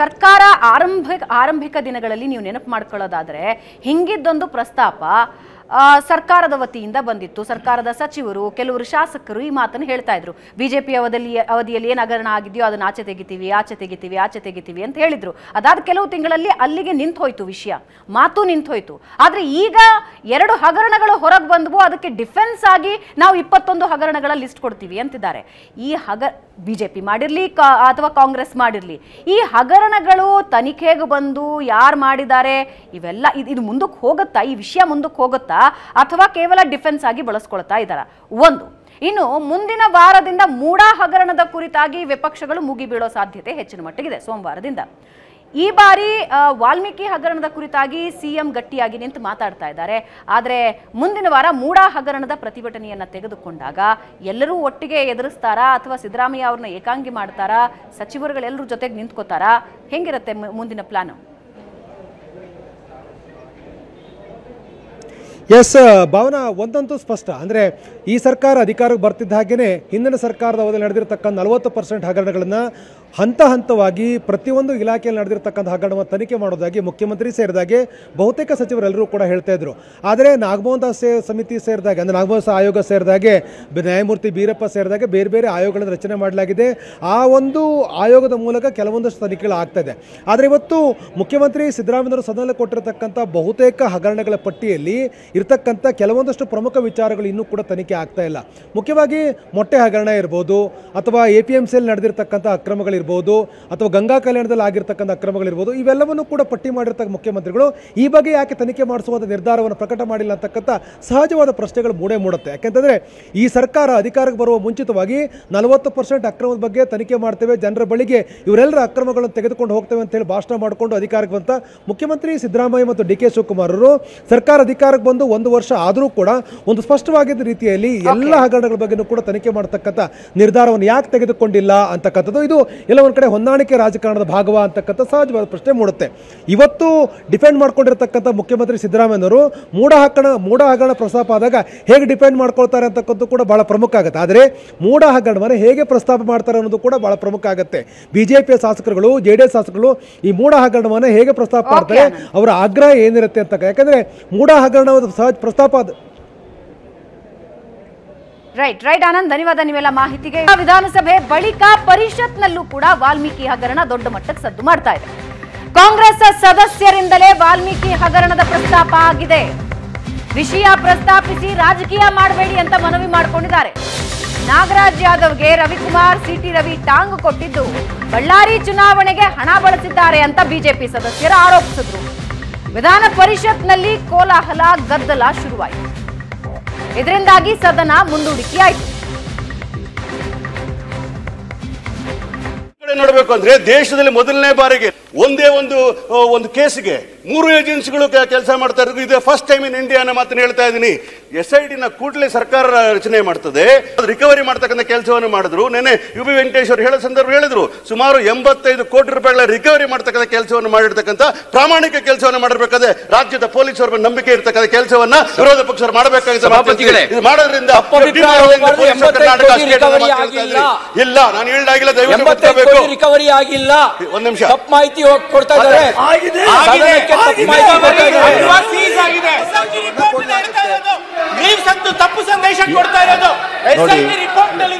A: ಸರ್ಕಾರ ಆರಂಭಿಕ ಆರಂಭಿಕ ದಿನಗಳಲ್ಲಿ ನೀವು ನೆನಪು ಮಾಡ್ಕೊಳ್ಳೋದಾದ್ರೆ ಹಿಂಗಿದ್ದೊಂದು ಪ್ರಸ್ತಾಪ ಸರ್ಕಾರದ ವತಿಯಿಂದ ಬಂದಿತ್ತು. ಸರ್ಕಾರದ ಸಚಿವರು, ಕೆಲವರು ಶಾಸಕರು ಈ ಮಾತನ್ನು ಹೇಳ್ತಾ ಇದ್ರು. ಬಿಜೆಪಿ ಅವಧಿಯಲ್ಲಿ ಅವಧಿಯಲ್ಲಿ ಏನು ಹಗರಣ ಆಗಿದೆಯೋ ಅದನ್ನು ಆಚೆ ತೆಗಿತೀವಿ ಆಚೆ ತೆಗಿತೀವಿ ಆಚೆ ತೆಗಿತೀವಿ ಅಂತ ಹೇಳಿದ್ರು. ಅದಾದ ಕೆಲವು ತಿಂಗಳಲ್ಲಿ ಅಲ್ಲಿಗೆ ನಿಂತು ಹೋಯ್ತು ವಿಷಯ. ಮಾತು ನಿಂತು ಹೋಯ್ತು. ಆದರೆ ಈಗ ಎರಡು ಹಗರಣಗಳು ಹೊರಗೆ ಬಂದವು. ಅದಕ್ಕೆ ಡಿಫೆನ್ಸ್ ಆಗಿ ನಾವು ಇಪ್ಪತ್ತೊಂದು ಹಗರಣಗಳ ಲಿಸ್ಟ್ ಕೊಡ್ತೀವಿ ಅಂತಿದ್ದಾರೆ. ಈ ಹಗ ಬಿಜೆಪಿ ಮಾಡಿರಲಿ, ಕಾ- ಅಥವಾ ಕಾಂಗ್ರೆಸ್ ಮಾಡಿರಲಿ, ಈ ಹಗರಣಗಳು ತನಿಖೆಗೆ ಬಂದು ಯಾರು ಮಾಡಿದ್ದಾರೆ, ಇವೆಲ್ಲ ಇದು ಇದು ಮುಂದಕ್ಕೆ ಹೋಗುತ್ತಾ, ಈ ವಿಷಯ ಮುಂದಕ್ಕೆ ಹೋಗುತ್ತಾ, ಅಥವಾ ಕೇವಲ ಡಿಫೆನ್ಸ್ ಆಗಿ ಬಳಸ್ಕೊಳ್ತಾ ಇದ್ದಾರೆ? ಒಂದು, ಇನ್ನು ಮುಂದಿನ ವಾರದಿಂದ ಮೂಡಾ ಹಗರಣದ ಕುರಿತಾಗಿ ವಿಪಕ್ಷಗಳು ಮುಗಿಬೀಳೋ ಸಾಧ್ಯತೆ ಹೆಚ್ಚಿನ ಮಟ್ಟಿಗಿದೆ ಸೋಮವಾರದಿಂದ. ಈ ಬಾರಿ ವಾಲ್ಮೀಕಿ ಹಗರಣದ ಕುರಿತಾಗಿ ಸಿಎಂ ಗಟ್ಟಿಯಾಗಿ ನಿಂತು ಮಾತಾಡ್ತಾ ಇದ್ದಾರೆ. ಆದರೆ ಮುಂದಿನ ವಾರ ಮೂಡಾ ಹಗರಣದ ಪ್ರತಿಭಟನೆಯನ್ನ ತೆಗೆದುಕೊಂಡಾಗ ಎಲ್ಲರೂ ಒಟ್ಟಿಗೆ ಎದುರಿಸ್ತಾರಾ? ಅಥವಾ ಸಿದ್ದರಾಮಯ್ಯ ಅವ್ರನ್ನ ಏಕಾಂಗಿ ಮಾಡ್ತಾರಾ? ಸಚಿವರುಗಳೆಲ್ಲರೂ ಜೊತೆಗೆ ನಿಂತ್ಕೋತಾರಾ? ಹೆಂಗಿರುತ್ತೆ ಮುಂದಿನ ಪ್ಲಾನ್?
E: ಎಸ್ ಭಾವನಾ, ಒಂದಂತೂ ಸ್ಪಷ್ಟ. ಅಂದರೆ ಈ ಸರ್ಕಾರ ಅಧಿಕಾರಕ್ಕೆ ಬರ್ತಿದ್ದ ಹಾಗೆಯೇ ಹಿಂದಿನ ಸರ್ಕಾರದ ಅವಧಿ ನಡೆದಿರತಕ್ಕಂಥ ನಲವತ್ತು ಪರ್ಸೆಂಟ್ ಹಗರಣಗಳನ್ನು ಹಂತ ಹಂತವಾಗಿ ಪ್ರತಿಯೊಂದು ಇಲಾಖೆಯಲ್ಲಿ ನಡೆದಿರ್ತಕ್ಕಂಥ ಹಗರಣವನ್ನು ತನಿಖೆ ಮಾಡೋದಾಗಿ, ಮುಖ್ಯಮಂತ್ರಿ ಸೇರಿದಾಗೆ ಬಹುತೇಕ ಸಚಿವರೆಲ್ಲರೂ ಕೂಡ ಹೇಳ್ತಾ ಇದ್ರು. ಆದರೆ ನಾಗಮೋಹನ್ ದಾಸ್ ಸಮಿತಿ ಸೇರಿದಾಗೆ, ಅಂದರೆ ನಾಗಮೋಹನ್ ಆಯೋಗ ಸೇರಿದಾಗೆ ನ್ಯಾಯಮೂರ್ತಿ ಬೀರಪ್ಪ ಸೇರಿದಾಗೆ ಬೇರೆ ಬೇರೆ ಆಯೋಗಗಳನ್ನು ರಚನೆ ಮಾಡಲಾಗಿದೆ. ಆ ಒಂದು ಆಯೋಗದ ಮೂಲಕ ಕೆಲವೊಂದಷ್ಟು ತನಿಖೆಗಳು ಆಗ್ತಾ ಇದೆ. ಆದರೆ ಇವತ್ತು ಮುಖ್ಯಮಂತ್ರಿ ಸಿದ್ದರಾಮಯ್ಯವರು ಸದನದಲ್ಲಿ ಕೊಟ್ಟಿರತಕ್ಕಂಥ ಬಹುತೇಕ ಹಗರಣಗಳ ಪಟ್ಟಿಯಲ್ಲಿ ಇರತಕ್ಕಂಥ ಕೆಲವೊಂದಷ್ಟು ಪ್ರಮುಖ ವಿಚಾರಗಳು ಇನ್ನೂ ಕೂಡ ತನಿಖೆ ಆಗ್ತಾ ಇಲ್ಲ. ಮುಖ್ಯವಾಗಿ ಮೊಟ್ಟೆ ಹಗರಣ ಇರ್ಬೋದು, ಅಥವಾ ಎ ಪಿ ಎಂ ಸಿಯಲ್ಲಿ ನಡೆದಿರ್ತಕ್ಕಂಥ ಅಕ್ರಮಗಳಿರ್ಬೋದು ಅಥವಾ ಗಂಗಾ ಕಲ್ಯಾಣದಲ್ಲಿ ಆಗಿರ್ತಕ್ಕಂಥ ಅಕ್ರಮಗಳಿರ್ಬೋದು ಇವೆಲ್ಲವನ್ನು ಕೂಡ ಪಟ್ಟಿ ಮಾಡಿರ್ತಕ್ಕ ಮುಖ್ಯಮಂತ್ರಿಗಳು ಈ ಬಗ್ಗೆ ಯಾಕೆ ತನಿಖೆ ಮಾಡಿಸುವಂಥ ನಿರ್ಧಾರವನ್ನು ಪ್ರಕಟ ಮಾಡಿಲ್ಲ ಅಂತಕ್ಕಂಥ ಸಹಜವಾದ ಪ್ರಶ್ನೆಗಳು ಮೂಡೇ ಮೂಡುತ್ತೆ. ಯಾಕೆಂತಂದರೆ ಈ ಸರ್ಕಾರ ಅಧಿಕಾರಕ್ಕೆ ಬರುವ ಮುಂಚಿತವಾಗಿ ನಲವತ್ತು ಪರ್ಸೆಂಟ್ ಅಕ್ರಮದ ಬಗ್ಗೆ ತನಿಖೆ ಮಾಡ್ತೇವೆ ಜನರ ಬಳಿಗೆ ಇವರೆಲ್ಲರ ಅಕ್ರಮಗಳನ್ನು ತೆಗೆದುಕೊಂಡು ಹೋಗ್ತೇವೆ ಅಂತ ಹೇಳಿ ಭಾಷಣ ಮಾಡಿಕೊಂಡು ಅಧಿಕಾರಕ್ಕೆ ಬಂತ ಮುಖ್ಯಮಂತ್ರಿ ಸಿದ್ದರಾಮಯ್ಯ ಮತ್ತು ಡಿ ಕೆ ಶಿವಕುಮಾರರು ಸರ್ಕಾರ ಅಧಿಕಾರಕ್ಕೆ ಬಂದು ಒಂದು ವರ್ಷ ಆದರೂ ಕೂಡ ಒಂದು ಸ್ಪಷ್ಟವಾಗಿದ್ದ ರೀತಿಯಲ್ಲಿ ಎಲ್ಲ ಹಗರಣಗಳ ಬಗ್ಗೆನೂ ಕೂಡ ತನಿಖೆ ಮಾಡತಕ್ಕಂಥ ನಿರ್ಧಾರವನ್ನು ಯಾಕೆ ತೆಗೆದುಕೊಂಡಿಲ್ಲ ಅಂತಕ್ಕಂಥದ್ದು. ಇದು ಎಲ್ಲ ಒಂದು ಕಡೆ ಹೊಂದಾಣಿಕೆ ರಾಜಕಾರಣದ ಭಾಗವ ಅಂತಕ್ಕಂಥ ಸಹಜವಾದ ಪ್ರಶ್ನೆ ಮೂಡುತ್ತೆ. ಇವತ್ತು ಡಿಪೆಂಡ್ ಮಾಡ್ಕೊಂಡಿರ್ತಕ್ಕಂಥ ಮುಖ್ಯಮಂತ್ರಿ ಸಿದ್ದರಾಮಯ್ಯನವರು ಮೂಢ ಹಗರಣ ಮೂಢ ಹಗರಣ ಪ್ರಸ್ತಾಪ ಆದಾಗ ಹೇಗೆ ಡಿಪೆಂಡ್ ಮಾಡ್ಕೊಳ್ತಾರೆ ಅಂತಕ್ಕಂಥದ್ದು ಕೂಡ ಬಹಳ ಪ್ರಮುಖ ಆಗುತ್ತೆ. ಆದರೆ ಮೂಢ ಹಗರಣವನ್ನು ಹೇಗೆ ಪ್ರಸ್ತಾಪ ಮಾಡ್ತಾರೆ ಅನ್ನೋದು ಕೂಡ ಬಹಳ ಪ್ರಮುಖ ಆಗುತ್ತೆ. ಬಿಜೆಪಿಯ ಶಾಸಕರುಗಳು ಜೆ ಡಿ ಎಸ್ ಶಾಸಕರು ಈ ಮೂಢ ಹಗರಣವನ್ನು ಹೇಗೆ ಪ್ರಸ್ತಾಪ ಮಾಡ್ತಾರೆ ಅವರ ಆಗ್ರಹ ಏನಿರುತ್ತೆ ಅಂತ ಯಾಕಂದ್ರೆ ಮೂಢ ಹಗರಣ ಸಹಜ ಪ್ರಸ್ತಾಪ
A: ರೈಟ್ ರೈಟ್ ಆನಂದ್ ಧನ್ಯವಾದ ನೀವೆಲ್ಲ ಮಾಹಿತಿಗೆ. ವಿಧಾನಸಭೆ ಬಳಿಕ ಪರಿಷತ್ನಲ್ಲೂ ಕೂಡ ವಾಲ್ಮೀಕಿ ಹಗರಣ ದೊಡ್ಡ ಮಟ್ಟಕ್ಕೆ ಸದ್ದು ಮಾಡ್ತಾ ಇದೆ. ಕಾಂಗ್ರೆಸ್ ಸದಸ್ಯರಿಂದಲೇ ವಾಲ್ಮೀಕಿ ಹಗರಣದ ಪ್ರಸ್ತಾಪ ಆಗಿದೆ. ವಿಷಯ ಪ್ರಸ್ತಾಪಿಸಿ ರಾಜಕೀಯ ಮಾಡಬೇಡಿ ಅಂತ ಮನವಿ ಮಾಡಿಕೊಂಡಿದ್ದಾರೆ. ನಾಗರಾಜ್ ಯಾದವ್ಗೆ ರವಿಕುಮಾರ್ ಸಿಟಿ ರವಿ ಟಾಂಗ್ ಕೊಟ್ಟಿದ್ದು, ಬಳ್ಳಾರಿ ಚುನಾವಣೆಗೆ ಹಣ ಬಳಸಿದ್ದಾರೆ ಅಂತ ಬಿಜೆಪಿ ಸದಸ್ಯರು ಆರೋಪಿಸಿದ್ರು. ವಿಧಾನ ಪರಿಷತ್ನಲ್ಲಿ ಕೋಲಾಹಲ ಗದ್ದಲ ಶುರುವಾಯಿತು. ಇದರಿಂದಾಗಿ ಸದನ ಮುಂದೂಡಿಕೆಯಾಯಿತು.
F: ನೋಡಬೇಕು ಅಂದ್ರೆ ದೇಶದಲ್ಲಿ ಮೊದಲನೇ ಬಾರಿಗೆ ಒಂದೇ ಒಂದು ಒಂದು ಕೇಸಿಗೆ ಮೂರು ಏಜೆನ್ಸಿಗಳು ಕೆಲಸ ಮಾಡ್ತಾ ಇರೋದು. ಇದೆ ಫಸ್ಟ್ ಟೈಮ್ ಇನ್ ಇಂಡಿಯಾ ಅನ್ನೋ ಮಾತನ್ನ ಹೇಳ್ತಾ ಇದ್ದೀನಿ. ಎಸ್ ಐ ಡಿನ ಕೂಡಲೇ ಸರ್ಕಾರ ರಚನೆ ಮಾಡ್ತದೆ. ರಿಕವರಿ ಮಾಡ್ತಕ್ಕಂಥ ಕೆಲಸವನ್ನು ಮಾಡಿದ್ರು. ನೆನೆ ಯು ಬಿ ವೆಂಕಟೇಶ್ವರ್ ಹೇಳೋ ಸಂದರ್ಭ ಹೇಳಿದ್ರು. ಸುಮಾರು ಎಂಬತ್ತೈದು ಕೋಟಿ ರೂಪಾಯಿಗಳ ರಿಕವರಿ ಮಾಡ್ತಕ್ಕಂಥ ಕೆಲಸವನ್ನು ಮಾಡಿರ್ತಕ್ಕಂಥ ಪ್ರಾಮಾಣಿಕ ಕೆಲಸವನ್ನು ಮಾಡಿರ್ಬೇಕಾದ್ರೆ ರಾಜ್ಯದ ಪೊಲೀಸರ ನಂಬಿಕೆ ಇರ್ತಕ್ಕಂಥ ಕೆಲಸವನ್ನ ವಿರೋಧ ಪಕ್ಷರು ಮಾಡಬೇಕಾಗಿದೆ ಇದು ಮಾಡೋದ್ರಿಂದ. ಇಲ್ಲ ನಾನು ಹೇಳಾಗಿಲ್ಲ ದಯವಿಟ್ಟು
G: ರಿಕವರಿ ಆಗಿಲ್ಲ.
F: ಒಂದ್ ನಿಮಿಷ.
G: ಮಾಹಿತಿ ಕೊಡ್ತಾ ಇದ್ದಾರೆ.
H: ನೀವು ಸಂತು ತಪ್ಪು ಸಂದೇಶ ಕೊಡ್ತಾ ಇರೋದು ರಿಪೋರ್ಟ್ನಲ್ಲಿ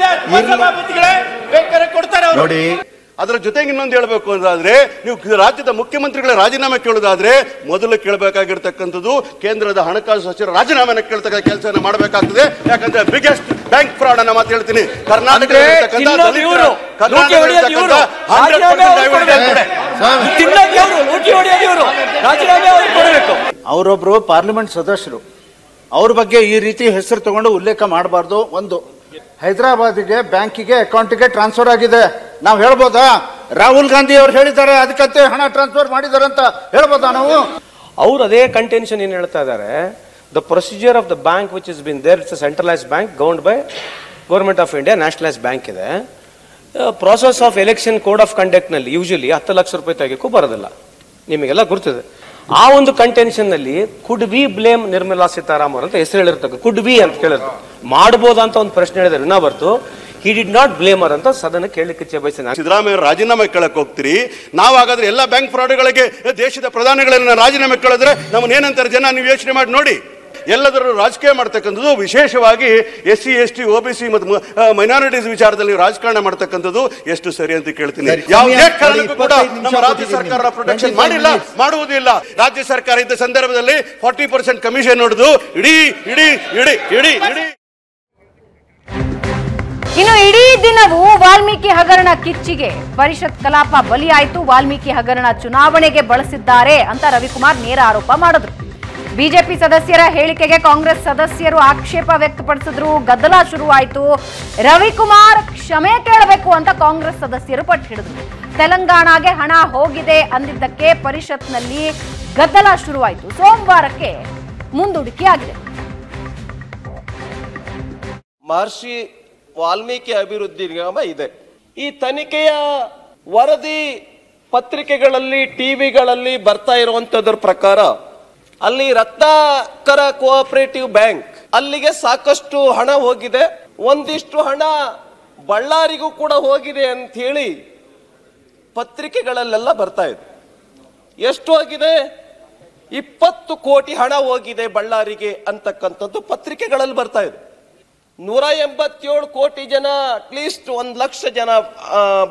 H: ಸಭಾಪತಿಗಳೇ ಬೇಕಾದ್ರೆ ಕೊಡ್ತಾರೆ ಅವರು
F: ನೋಡಿ ಅದರ ಜೊತೆಗೆ ಇನ್ನೊಂದು ಹೇಳಬೇಕು ಅಂತಾದರೆ ನೀವು ರಾಜ್ಯದ ಮುಖ್ಯಮಂತ್ರಿಗಳ ರಾಜೀನಾಮೆ ಕೇಳೋದಾದ್ರೆ ಮೊದಲು ಕೇಳಬೇಕಾಗಿರ್ತಕ್ಕಂಥದ್ದು ಕೇಂದ್ರದ ಹಣಕಾಸು ಸಚಿವರ ರಾಜೀನಾಮೆನ ಕೇಳ್ತಕ್ಕ ಕೆಲಸವನ್ನು ಮಾಡಬೇಕಾಗ್ತದೆ. ಯಾಕಂದ್ರೆ ಬಿಗ್ಗೆಸ್ಟ್ ಬ್ಯಾಂಕ್ ಫ್ರಾಡ್ ಅನ್ನ ಮಾತು ಹೇಳ್ತೀನಿ.
G: ಕರ್ನಾಟಕ
I: ಅವರೊಬ್ರು ಪಾರ್ಲಿಮೆಂಟ್ ಸದಸ್ಯರು. ಅವ್ರ ಬಗ್ಗೆ ಈ ರೀತಿ ಹೆಸರು ತಗೊಂಡು ಉಲ್ಲೇಖ ಮಾಡಬಾರ್ದು. ಒಂದು ಹೈದರಾಬಾದಿಗೆ ಬ್ಯಾಂಕಿಗೆ ಅಕೌಂಟಿಗೆ ಟ್ರಾನ್ಸ್ಫರ್ ಆಗಿದೆ. ನಾವು ಹೇಳ್ಬೋದಾ? ರಾಹುಲ್ ಗಾಂಧಿ ಅವ್ರು ಹೇಳಿದ್ದಾರೆ, ಅದಕ್ಕಂತೆ ಹಣ ಟ್ರಾನ್ಸ್ಫರ್ ಮಾಡಿದ್ದಾರೆ ಅಂತ ಹೇಳ್ಬೋದಾ ನಾವು?
J: ಅವ್ರು ಅದೇ ಕಂಟೆನ್ಷನ್ ಏನು ಹೇಳ್ತಾ ಇದ್ದಾರೆ the procedure of the bank which is been there it's centralise bank governed by government of India nationalise bank ಇದೆ. Process of election code of ಕಂಡಕ್ಟ್ನಲ್ಲಿ usually ಹತ್ತು ಲಕ್ಷ ರೂಪಾಯಿ ತೆಗಿಯೋಕ್ಕೂ ಬರೋದಿಲ್ಲ. ನಿಮಗೆಲ್ಲ ಗುರ್ತಿದೆ. ಆ ಒಂದು ಕಂಟೆನ್ಷನ್ನಲ್ಲಿ could be blame Nirmala Sitharaman ಅಂತ ಹೆಸರು ಹೇಳಿರ್ತಕ್ಕ ಕುಡ್ ಬಿ ಅಂತ ಕೇಳಿದ್ರು ಮಾಡ್ಬೋದಾ ಅಂತ ಒಂದು ಪ್ರಶ್ನೆ ಹೇಳಿದ್ರೆ ವಿನಾ ಬರ್ತು. ಹಿ ಡಿಡ್ ನಾಟ್ ಬ್ಲೇಮರ್ ಅಂತ ಸದನ ಕೇಳಲಿಕ್ಕೆ ಇಚ್ಛೆ ಬಯಸ್ತೇನೆ
F: ಸಿದ್ದರಾಮಯ್ಯ ರಾಜೀನಾಮೆ ಕೇಳಕ್ಕೆ ಹೋಗ್ತೀರಿ. ನಾವು ಹಾಗಾದ್ರೆ ಎಲ್ಲ ಬ್ಯಾಂಕ್ ಫ್ರಾಡ್ಗಳಿಗೆ ದೇಶದ ಪ್ರಧಾನಿಗಳನ್ನ ರಾಜೀನಾಮೆ ಕೇಳಿದ್ರೆ ನಮ್ಮನ್ನ ಏನಂತಾರೆ ಜನ? ನೀವು ಯೋಚನೆ ಮಾಡಿ ನೋಡಿ. ಎಲ್ಲದರೂ ರಾಜಕೀಯ ಮಾಡ್ತಕ್ಕಂಥದ್ದು ವಿಶೇಷವಾಗಿ S C S T O B C ಮತ್ತು ಮೈನಾರಿಟೀಸ್ ವಿಚಾರದಲ್ಲಿ ರಾಜಕಾರಣ ಮಾಡ್ತಕ್ಕಂಥದ್ದು ಎಷ್ಟು ಸರಿ ಅಂತ ಕೇಳ್ತೀನಿ. ಯಾವುದೇ ಕಾರಣಕ್ಕೂ ಕೂಡ ನಮ್ಮ ರಾಜ್ಯ ಸರ್ಕಾರ. ಪ್ರೊಟೆಕ್ಷನ್
K: 25
F: ಮಾಡಿಲ್ಲ. ಮಾಡುವುದಿಲ್ಲ. ರಾಜ್ಯ ಸರ್ಕಾರ ಇದ್ದ ಸಂದರ್ಭದಲ್ಲಿ ಫಾರ್ಟಿ ಪರ್ಸೆಂಟ್ ಕಮಿಷನ್ ಹೊಡೆದು ಇಡೀ ಇಡೀ ಇಡೀ ಇಡೀ ಇಡೀ
A: ಇನ್ನು ಇಡೀ ದಿನವೂ ವಾಲ್ಮೀಕಿ ಹಗರಣ ಕಿಚ್ಚಿಗೆ. ಪರಿಷತ್ ಕಲಾಪ ಬಲಿಯಾಯಿತು ವಾಲ್ಮೀಕಿ ಹಗರಣ ಚುನಾವಣೆಗೆ ಬಳಸಿದ್ದಾರೆ ಅಂತ ರವಿಕುಮಾರ್ ನೇರ ಆರೋಪ ಮಾಡಿದ್ರು. ಬಿಜೆಪಿ ಸದಸ್ಯರ ಹೇಳಿಕೆಗೆ ಕಾಂಗ್ರೆಸ್ ಸದಸ್ಯರು ಆಕ್ಷೇಪ ವ್ಯಕ್ತಪಡಿಸಿದ್ರು, ಗದ್ದಲ ಶುರುವಾಯಿತು. ರವಿಕುಮಾರ್ ಕ್ಷಮೆ ಕೇಳಬೇಕು ಅಂತ ಕಾಂಗ್ರೆಸ್ ಸದಸ್ಯರು ಪಟ್ಟು ಹಿಡಿದ್ರು. ತೆಲಂಗಾಣಗೆ ಹಣ ಹೋಗಿದೆ ಅಂದಿದ್ದಕ್ಕೆ ಪರಿಷತ್ನಲ್ಲಿ ಗದ್ದಲ ಶುರುವಾಯಿತು. ಸೋಮವಾರಕ್ಕೆ ಮುಂದೂಡಿಕೆ ಆಗಿದೆ
L: ಮಹರ್ಷಿ ವಾಲ್ಮೀಕಿ ಅಭಿವೃದ್ಧಿ ನಿಗಮ ಇದೆ. ಈ ತನಿಖೆಯ ವರದಿ ಪತ್ರಿಕೆಗಳಲ್ಲಿ, ಟಿವಿಗಳಲ್ಲಿ ಬರ್ತಾ ಇರುವಂತದ್ರ ಪ್ರಕಾರ, ಅಲ್ಲಿ ರತ್ನಾಕರ ಕೋಆಪರೇಟಿವ್ ಬ್ಯಾಂಕ್ ಅಲ್ಲಿಗೆ ಸಾಕಷ್ಟು ಹಣ ಹೋಗಿದೆ. ಒಂದಿಷ್ಟು ಹಣ ಬಳ್ಳಾರಿಗೂ ಕೂಡ ಹೋಗಿದೆ ಅಂತ ಹೇಳಿ ಪತ್ರಿಕೆಗಳಲ್ಲೆಲ್ಲ ಬರ್ತಾ ಇದೆ. ಎಷ್ಟು ಹೋಗಿದೆ? ಇಪ್ಪತ್ತು ಕೋಟಿ ಹಣ ಹೋಗಿದೆ ಬಳ್ಳಾರಿಗೆ ಅಂತಕ್ಕಂಥದ್ದು ಪತ್ರಿಕೆಗಳಲ್ಲಿ ಬರ್ತಾ ಇದೆ. ನೂರ ಎಂಬತ್ತೇಳು ಕೋಟಿ ಜನ ಅಟ್ಲೀಸ್ಟ್ ಒಂದು ಲಕ್ಷ ಜನ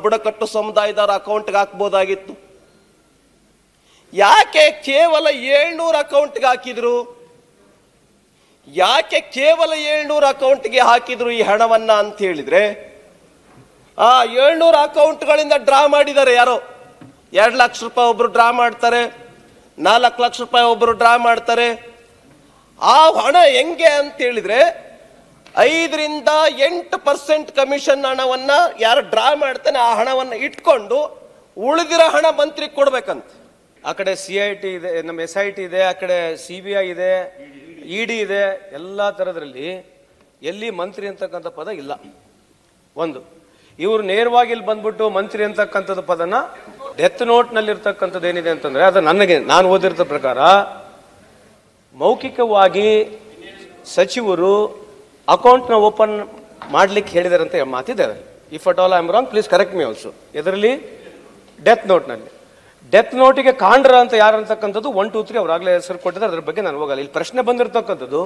L: ಬುಡಕಟ್ಟು ಸಮುದಾಯದವರ ಅಕೌಂಟ್ಗೆ ಹಾಕ್ಬೋದಾಗಿತ್ತು. ಯಾಕೆ ಕೇವಲ ಏಳ್ನೂರು ಅಕೌಂಟ್ಗೆ ಹಾಕಿದ್ರು? ಯಾಕೆ ಕೇವಲ ಏಳ್ನೂರು ಅಕೌಂಟ್ಗೆ ಹಾಕಿದ್ರು ಈ ಹಣವನ್ನ ಅಂತ ಹೇಳಿದ್ರೆ, ಆ ಏಳ್ನೂರು ಅಕೌಂಟ್ಗಳಿಂದ ಡ್ರಾ ಮಾಡಿದ್ದಾರೆ ಯಾರೋ? ಎರಡು ಲಕ್ಷ ರೂಪಾಯಿ ಒಬ್ರು ಡ್ರಾ ಮಾಡ್ತಾರೆ, ನಾಲ್ಕು ಲಕ್ಷ ರೂಪಾಯಿ ಒಬ್ರು ಡ್ರಾ ಮಾಡ್ತಾರೆ. ಆ ಹಣ ಹೆಂಗೆ ಅಂತ ಹೇಳಿದ್ರೆ ಐದರಿಂದ ಎಂಟು ಪರ್ಸೆಂಟ್ ಕಮಿಷನ್ ಹಣವನ್ನ ಯಾರು ಡ್ರಾ ಮಾಡ್ತಾನೆ ಆ ಹಣವನ್ನ ಇಟ್ಕೊಂಡು ಉಳಿದಿರೋ ಹಣ ಮಂತ್ರಿಗೆ ಕೊಡ್ಬೇಕಂತ.
J: ಆ ಕಡೆ ಸಿ ಐ ಟಿ ಇದೆ, ನಮ್ಮ ಎಸ್ ಐ ಟಿ ಇದೆ, ಆ ಕಡೆ ಸಿ ಬಿ ಐ ಇದೆ ಇ ಡಿ ಇದೆ, ಎಲ್ಲ ಥರದ್ರಲ್ಲಿ ಎಲ್ಲಿ ಮಂತ್ರಿ ಅಂತಕ್ಕಂಥ ಪದ ಇಲ್ಲ. ಒಂದು, ಇವರು ನೇರವಾಗಿ ಇಲ್ಲಿ ಬಂದ್ಬಿಟ್ಟು ಮಂತ್ರಿ ಅಂತಕ್ಕಂಥದ್ದು ಪದನ ಡೆತ್ ನೋಟ್ನಲ್ಲಿರ್ತಕ್ಕಂಥದ್ದು ಏನಿದೆ ಅಂತಂದರೆ ಅದು ನನಗೆ, ನಾನು ಓದಿರ್ತ ಪ್ರಕಾರ ಮೌಖಿಕವಾಗಿ ಸಚಿವರು ಅಕೌಂಟ್ನ ಓಪನ್ ಮಾಡಲಿಕ್ಕೆ ಹೇಳಿದಾರೆ ಅಂತ ಮಾತಿದೆ if at all I am wrong please correct me also ಇದರಲ್ಲಿ ಡೆತ್ ನೋಟ್ನಲ್ಲಿ ಡೆತ್ ನೋಟಿಗೆ ಕಾಂಡ್ರ ಅಂತ ಯಾರು ಅಂತಕ್ಕಂಥದ್ದು ಒನ್ ಟೂ ತ್ರೀ ಅವ್ರಾಗಲೇ ಹೆಸರು ಕೊಟ್ಟಿದ್ದಾರೆ. ಅದ್ರ ಬಗ್ಗೆ ನಾನು ಹೋಗಲ್ಲ. ಇಲ್ಲಿ ಪ್ರಶ್ನೆ ಬಂದಿರತಕ್ಕಂಥದ್ದು,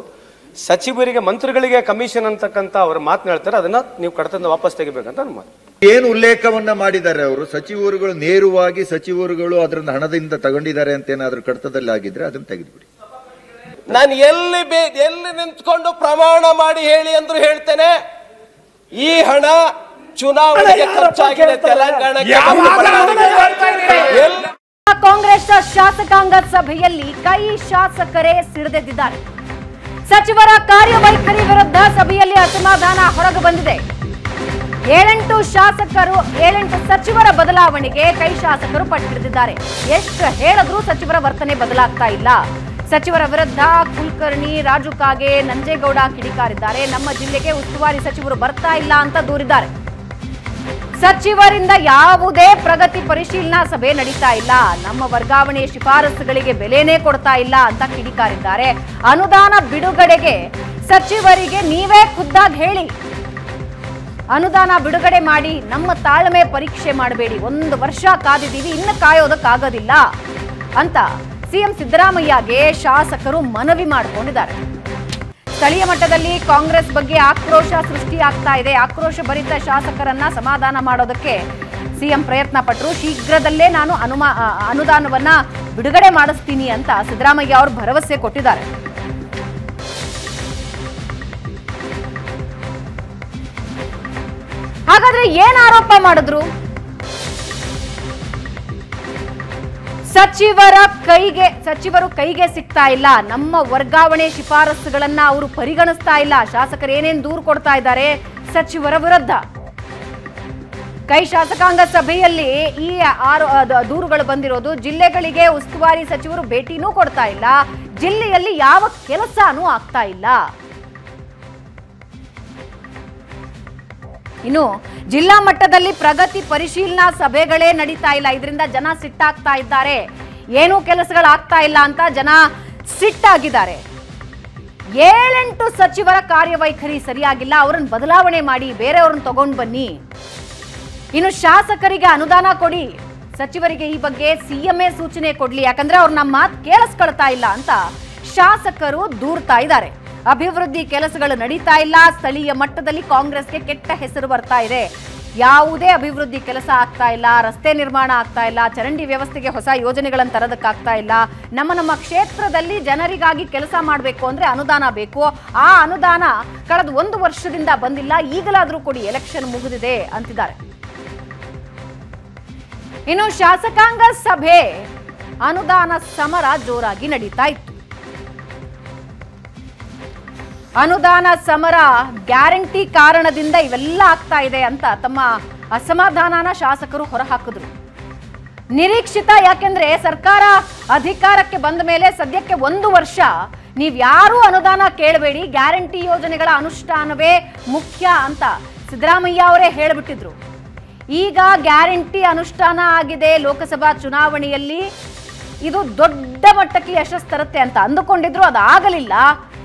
J: ಸಚಿವರಿಗೆ, ಮಂತ್ರಿಗಳಿಗೆ ಕಮಿಷನ್ ಅಂತಕ್ಕಂಥ ಅವ್ರ ಹೇಳ್ತಾರೆ. ಅದನ್ನ ನೀವು ಕಡತದಿಂದ ವಾಪಸ್ ತೆಗಿಬೇಕಂತ ಮಾತು
K: ಏನು ಉಲ್ಲೇಖವನ್ನ ಮಾಡಿದ್ದಾರೆ ಅವರು? ಸಚಿವರುಗಳು ನೇರವಾಗಿ ಸಚಿವರುಗಳು ಅದರಿಂದ ಹಣದಿಂದ ತಗೊಂಡಿದ್ದಾರೆ ಅಂತ ಏನಾದರೂ ಕಡತದಲ್ಲಿ ಆಗಿದ್ರೆ ಅದನ್ನ ತೆಗೆದುಬಿಡಿ.
L: ನಾನು ಎಲ್ಲಿ ಬೇ ಎಲ್ಲಿ ನಿಂತ್ಕೊಂಡು ಪ್ರಮಾಣ ಮಾಡಿ ಹೇಳಿ ಅಂದ್ರು ಹೇಳ್ತೇನೆ ಈ ಹಣ ಚುನಾವಣೆಗೆ ಖರ್ಚಾಗಿದೆ ತೆಲಂಗಾಣಕ್ಕೆ.
A: ಕಾಂಗ್ರೆಸ್ ಶಾಸಕಾಂಗ ಸಭೆಯಲ್ಲಿ ಕೈ ಶಾಸಕರೇ ಸಿಡಿದೆದ್ದಿದ್ದಾರೆ. ಸಚಿವರ ಕಾರ್ಯವೈಖರಿ ವಿರುದ್ಧ ಸಭೆಯಲ್ಲಿ ಅಸಮಾಧಾನ ಹೊರಗೆ ಬಂದಿದೆ. ಏಳೆಂಟು ಶಾಸಕರು, ಏಳೆಂಟು ಸಚಿವರ ಬದಲಾವಣೆಗೆ ಕೈ ಶಾಸಕರು ಪಟ್ಟಿಡಿದ್ದಾರೆ ಎಷ್ಟು ಹೇಳಿದ್ರೂ ಸಚಿವರ ವರ್ತನೆ ಬದಲಾಗ್ತಾ ಇಲ್ಲ. ಸಚಿವರ ವಿರುದ್ಧ ಕುಲಕರ್ಣಿ ರಾಜು ಕಾಗೆ ನಂಜೇಗೌಡ ಕಿಡಿಕಾರಿದ್ದಾರೆ. ನಮ್ಮ ಜಿಲ್ಲೆಗೆ ಉಸ್ತುವಾರಿ ಸಚಿವರು ಬರ್ತಾ ಇಲ್ಲ ಅಂತ ದೂರಿದ್ದಾರೆ. ಸಚಿವರಿಂದ ಯಾವುದೇ ಪ್ರಗತಿ ಪರಿಶೀಲನಾ ಸಭೆ ನಡೀತಾ ಇಲ್ಲ. ನಮ್ಮ ವರ್ಗಾವಣೆ ಶಿಫಾರಸುಗಳಿಗೆ ಬೆಲೆನೇ ಕೊಡ್ತಾ ಇಲ್ಲ ಅಂತ ಕಿಡಿಕಾರಿದ್ದಾರೆ. ಅನುದಾನ ಬಿಡುಗಡೆಗೆ ಸಚಿವರಿಗೆ ನೀವೇ ಖುದ್ದಾಗಿ ಹೇಳಿ. ಅನುದಾನ ಬಿಡುಗಡೆ ಮಾಡಿ ನಮ್ಮ ತಾಳ್ಮೆ ಪರೀಕ್ಷೆ ಮಾಡಬೇಡಿ. ಒಂದು ವರ್ಷ ಕಾದಿದ್ದೀವಿ, ಇನ್ನು ಕಾಯೋದಕ್ಕಾಗೋದಿಲ್ಲ ಅಂತ ಸಿಎಂ ಸಿದ್ದರಾಮಯ್ಯಗೆ ಶಾಸಕರು ಮನವಿ ಮಾಡಿಕೊಂಡಿದ್ದಾರೆ. ಸ್ಥಳೀಯ ಮಟ್ಟದಲ್ಲಿ ಕಾಂಗ್ರೆಸ್ ಬಗ್ಗೆ ಆಕ್ರೋಶ ಸೃಷ್ಟಿಯಾಗ್ತಾ ಇದೆ. ಆಕ್ರೋಶ ಭರಿತ ಶಾಸಕರನ್ನ ಸಮಾಧಾನ ಮಾಡೋದಕ್ಕೆ ಸಿಎಂ ಪ್ರಯತ್ನ ಪಟ್ಟರು ಶೀಘ್ರದಲ್ಲೇ ನಾನು ಅನುಮಾ ಅನುದಾನವನ್ನ ಬಿಡುಗಡೆ ಮಾಡಿಸ್ತೀನಿ ಅಂತ ಸಿದ್ದರಾಮಯ್ಯ ಅವರು ಭರವಸೆ ಕೊಟ್ಟಿದ್ದಾರೆ. ಹಾಗಾದ್ರೆ ಏನ್ ಆರೋಪ ಮಾಡಿದ್ರು? ಸಚಿವರ ಕೈಗೆ, ಸಚಿವರು ಕೈಗೆ ಸಿಗ್ತಾ ಇಲ್ಲ. ನಮ್ಮ ವರ್ಗಾವಣೆ ಶಿಫಾರಸುಗಳನ್ನ ಅವರು ಪರಿಗಣಿಸ್ತಾ ಇಲ್ಲ. ಶಾಸಕರು ಏನೇನ್ ದೂರು ಕೊಡ್ತಾ ಇದ್ದಾರೆ? ಸಚಿವರ ವಿರುದ್ಧ. ಕೈ ಶಾಸಕಾಂಗ ಸಭೆಯಲ್ಲಿ ಈ ಆರು ದೂರುಗಳು ಬಂದಿರೋದು, ಜಿಲ್ಲೆಗಳಿಗೆ ಉಸ್ತುವಾರಿ ಸಚಿವರು ಭೇಟಿನೂ ಕೊಡ್ತಾ ಇಲ್ಲ. ಜಿಲ್ಲೆಯಲ್ಲಿ ಯಾವ ಕೆಲಸನೂ ಆಗ್ತಾ ಇಲ್ಲ. ಇನ್ನು ಜಿಲ್ಲಾ ಮಟ್ಟದಲ್ಲಿ ಪ್ರಗತಿ ಪರಿಶೀಲನಾ ಸಭೆಗಳೇ ನಡೀತಾ ಇಲ್ಲ. ಇದರಿಂದ ಜನ ಸಿಟ್ಟಾಗ್ತಾ ಇದ್ದಾರೆ. ಏನೂ ಕೆಲಸಗಳಾಗ್ತಾ ಇಲ್ಲ ಅಂತ ಜನ ಸಿಟ್ಟಾಗಿದ್ದಾರೆ. ಏಳೆಂಟು ಸಚಿವರ ಕಾರ್ಯವೈಖರಿ ಸರಿಯಾಗಿಲ್ಲ. ಅವರನ್ನು ಬದಲಾವಣೆ ಮಾಡಿ ಬೇರೆಯವ್ರನ್ನ ತಗೊಂಡು ಬನ್ನಿ. ಇನ್ನು ಶಾಸಕರಿಗೆ ಅನುದಾನ ಕೊಡಿ. ಸಚಿವರಿಗೆ ಈ ಬಗ್ಗೆ ಸಿಎಂಎ ಸೂಚನೆ ಕೊಡ್ಲಿ. ಯಾಕಂದ್ರೆ ಅವ್ರು ನಮ್ಮ ಮಾತು ಕೇಳಿಸ್ಕೊಳ್ತಾ ಇಲ್ಲ ಅಂತ ಶಾಸಕರು ದೂರ್ತಾ ಇದ್ದಾರೆ. ಅಭಿವೃದ್ಧಿ ಕೆಲಸಗಳು ನಡೀತಾ ಇಲ್ಲ. ಸ್ಥಳೀಯ ಮಟ್ಟದಲ್ಲಿ ಕಾಂಗ್ರೆಸ್ಗೆ ಕೆಟ್ಟ ಹೆಸರು ಬರ್ತಾ ಇದೆ. ಯಾವುದೇ ಅಭಿವೃದ್ಧಿ ಕೆಲಸ ಆಗ್ತಾ ಇಲ್ಲ. ರಸ್ತೆ ನಿರ್ಮಾಣ ಆಗ್ತಾ ಇಲ್ಲ. ಚರಂಡಿ ವ್ಯವಸ್ಥೆಗೆ ಹೊಸ ಯೋಜನೆಗಳನ್ನು ತರೋದಕ್ಕಾಗ್ತಾ ಇಲ್ಲ. ನಮ್ಮ ನಮ್ಮ ಕ್ಷೇತ್ರದಲ್ಲಿ ಜನರಿಗಾಗಿ ಕೆಲಸ ಮಾಡಬೇಕು ಅಂದರೆ ಅನುದಾನ ಬೇಕು. ಆ ಅನುದಾನ ಕಳೆದ ಒಂದು ವರ್ಷದಿಂದ ಬಂದಿಲ್ಲ. ಈಗಲಾದರೂ ಕೊಡಿ, ಎಲೆಕ್ಷನ್ ಮುಗಿದಿದೆ ಅಂತಿದ್ದಾರೆ. ಇನ್ನು ಶಾಸಕಾಂಗ ಸಭೆ. ಅನುದಾನ ಸಮರ ಜೋರಾಗಿ ನಡೀತಾ ಇತ್ತು. ಅನುದಾನ ಸಮರ ಗ್ಯಾರಂಟಿ ಕಾರಣದಿಂದ ಇವೆಲ್ಲ ಆಗ್ತಾ ಇದೆ ಅಂತ ತಮ್ಮ ಅಸಮಾಧಾನನ ಶಾಸಕರು ಹೊರಹಾಕಿದ್ರು. ನಿರೀಕ್ಷಿತ ಯಾಕೆಂದ್ರೆ ಸರ್ಕಾರ ಅಧಿಕಾರಕ್ಕೆ ಬಂದ ಮೇಲೆ ಸದ್ಯಕ್ಕೆ ಒಂದು ವರ್ಷ ನೀವ್ ಯಾರೂ ಅನುದಾನ ಕೇಳಬೇಡಿ, ಗ್ಯಾರಂಟಿ ಯೋಜನೆಗಳ ಅನುಷ್ಠಾನವೇ ಮುಖ್ಯ ಅಂತ ಸಿದ್ದರಾಮಯ್ಯ ಅವರೇ ಹೇಳಿಬಿಟ್ಟಿದ್ರು. ಈಗ ಗ್ಯಾರಂಟಿ ಅನುಷ್ಠಾನ ಆಗಿದೆ ಲೋಕಸಭಾ ಚುನಾವಣೆಯಲ್ಲಿ. ಇದು ದೊಡ್ಡ ಮಟ್ಟಕ್ಕೆ ಯಶಸ್ಸು ತರುತ್ತೆ ಅಂತ ಅಂದುಕೊಂಡಿದ್ರು, ಅದಾಗಲಿಲ್ಲ.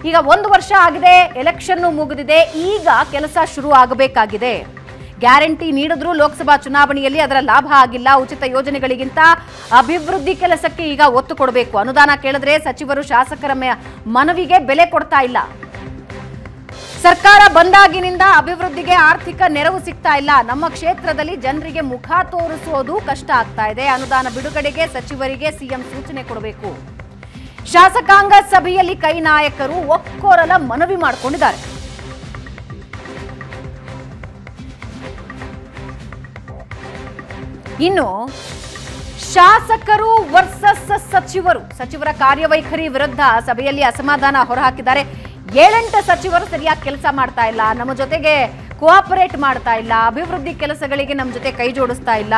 A: ಈಗ ಒಂದು ವರ್ಷ ಆಗಿದೆ ಎಲೆಕ್ಷನ್ ಮುಗಿದಿದೆ, ಈಗ ಕೆಲಸ ಶುರು ಆಗಬೇಕಾಗಿದೆ. ಗ್ಯಾರಂಟಿ ನೀಡಿದ್ರು ಲೋಕಸಭಾ ಚುನಾವಣೆಯಲ್ಲಿ ಅದರ ಲಾಭ ಆಗಿಲ್ಲ, ಉಚಿತ ಯೋಜನೆಗಳಿಗಿಂತ ಅಭಿವೃದ್ಧಿ ಕೆಲಸಕ್ಕೆ ಈಗ ಒತ್ತು ಕೊಡಬೇಕು. ಅನುದಾನ ಕೇಳಿದ್ರೆ ಸಚಿವರು ಶಾಸಕರ ಮನವಿಗೆ ಬೆಲೆ ಕೊಡ್ತಾ ಇಲ್ಲ. ಸರ್ಕಾರ ಬಂದಾಗಿನಿಂದ ಅಭಿವೃದ್ಧಿಗೆ ಆರ್ಥಿಕ ನೆರವು ಸಿಗ್ತಾ ಇಲ್ಲ. ನಮ್ಮ ಕ್ಷೇತ್ರದಲ್ಲಿ ಜನರಿಗೆ ಮುಖ ತೋರಿಸೋದು ಕಷ್ಟ ಆಗ್ತಾ ಇದೆ. ಅನುದಾನ ಬಿಡುಗಡೆಗೆ ಸಚಿವರಿಗೆ ಸಿಎಂ ಸೂಚನೆ ಕೊಡಬೇಕು. ಶಾಸಕಾಂಗ ಸಭೆಯಲ್ಲಿ ಕೈ ನಾಯಕರು ಒಕ್ಕೊರಲ ಮನವಿ ಮಾಡಿಕೊಂಡಿದ್ದಾರೆ. ಇನ್ನು ಶಾಸಕರು ವರ್ಸಸ್ ಸಚಿವರು, ಸಚಿವರ ಕಾರ್ಯವೈಖರಿ ವಿರುದ್ಧ ಸಭೆಯಲ್ಲಿ ಅಸಮಾಧಾನ ಹೊರಹಾಕಿದ್ದಾರೆ. ಏಳೆಂಟು ಸಚಿವರು ಸರಿಯಾಗಿ ಕೆಲಸ ಮಾಡ್ತಾ ಇಲ್ಲ. ನಮ್ಮ ಜೊತೆಗೆ ಕೋಆಪರೇಟ್ ಮಾಡ್ತಾ ಇಲ್ಲ. ಅಭಿವೃದ್ಧಿ ಕೆಲಸಗಳಿಗೆ ನಮ್ಮ ಜೊತೆ ಕೈ ಜೋಡಿಸ್ತಾ ಇಲ್ಲ.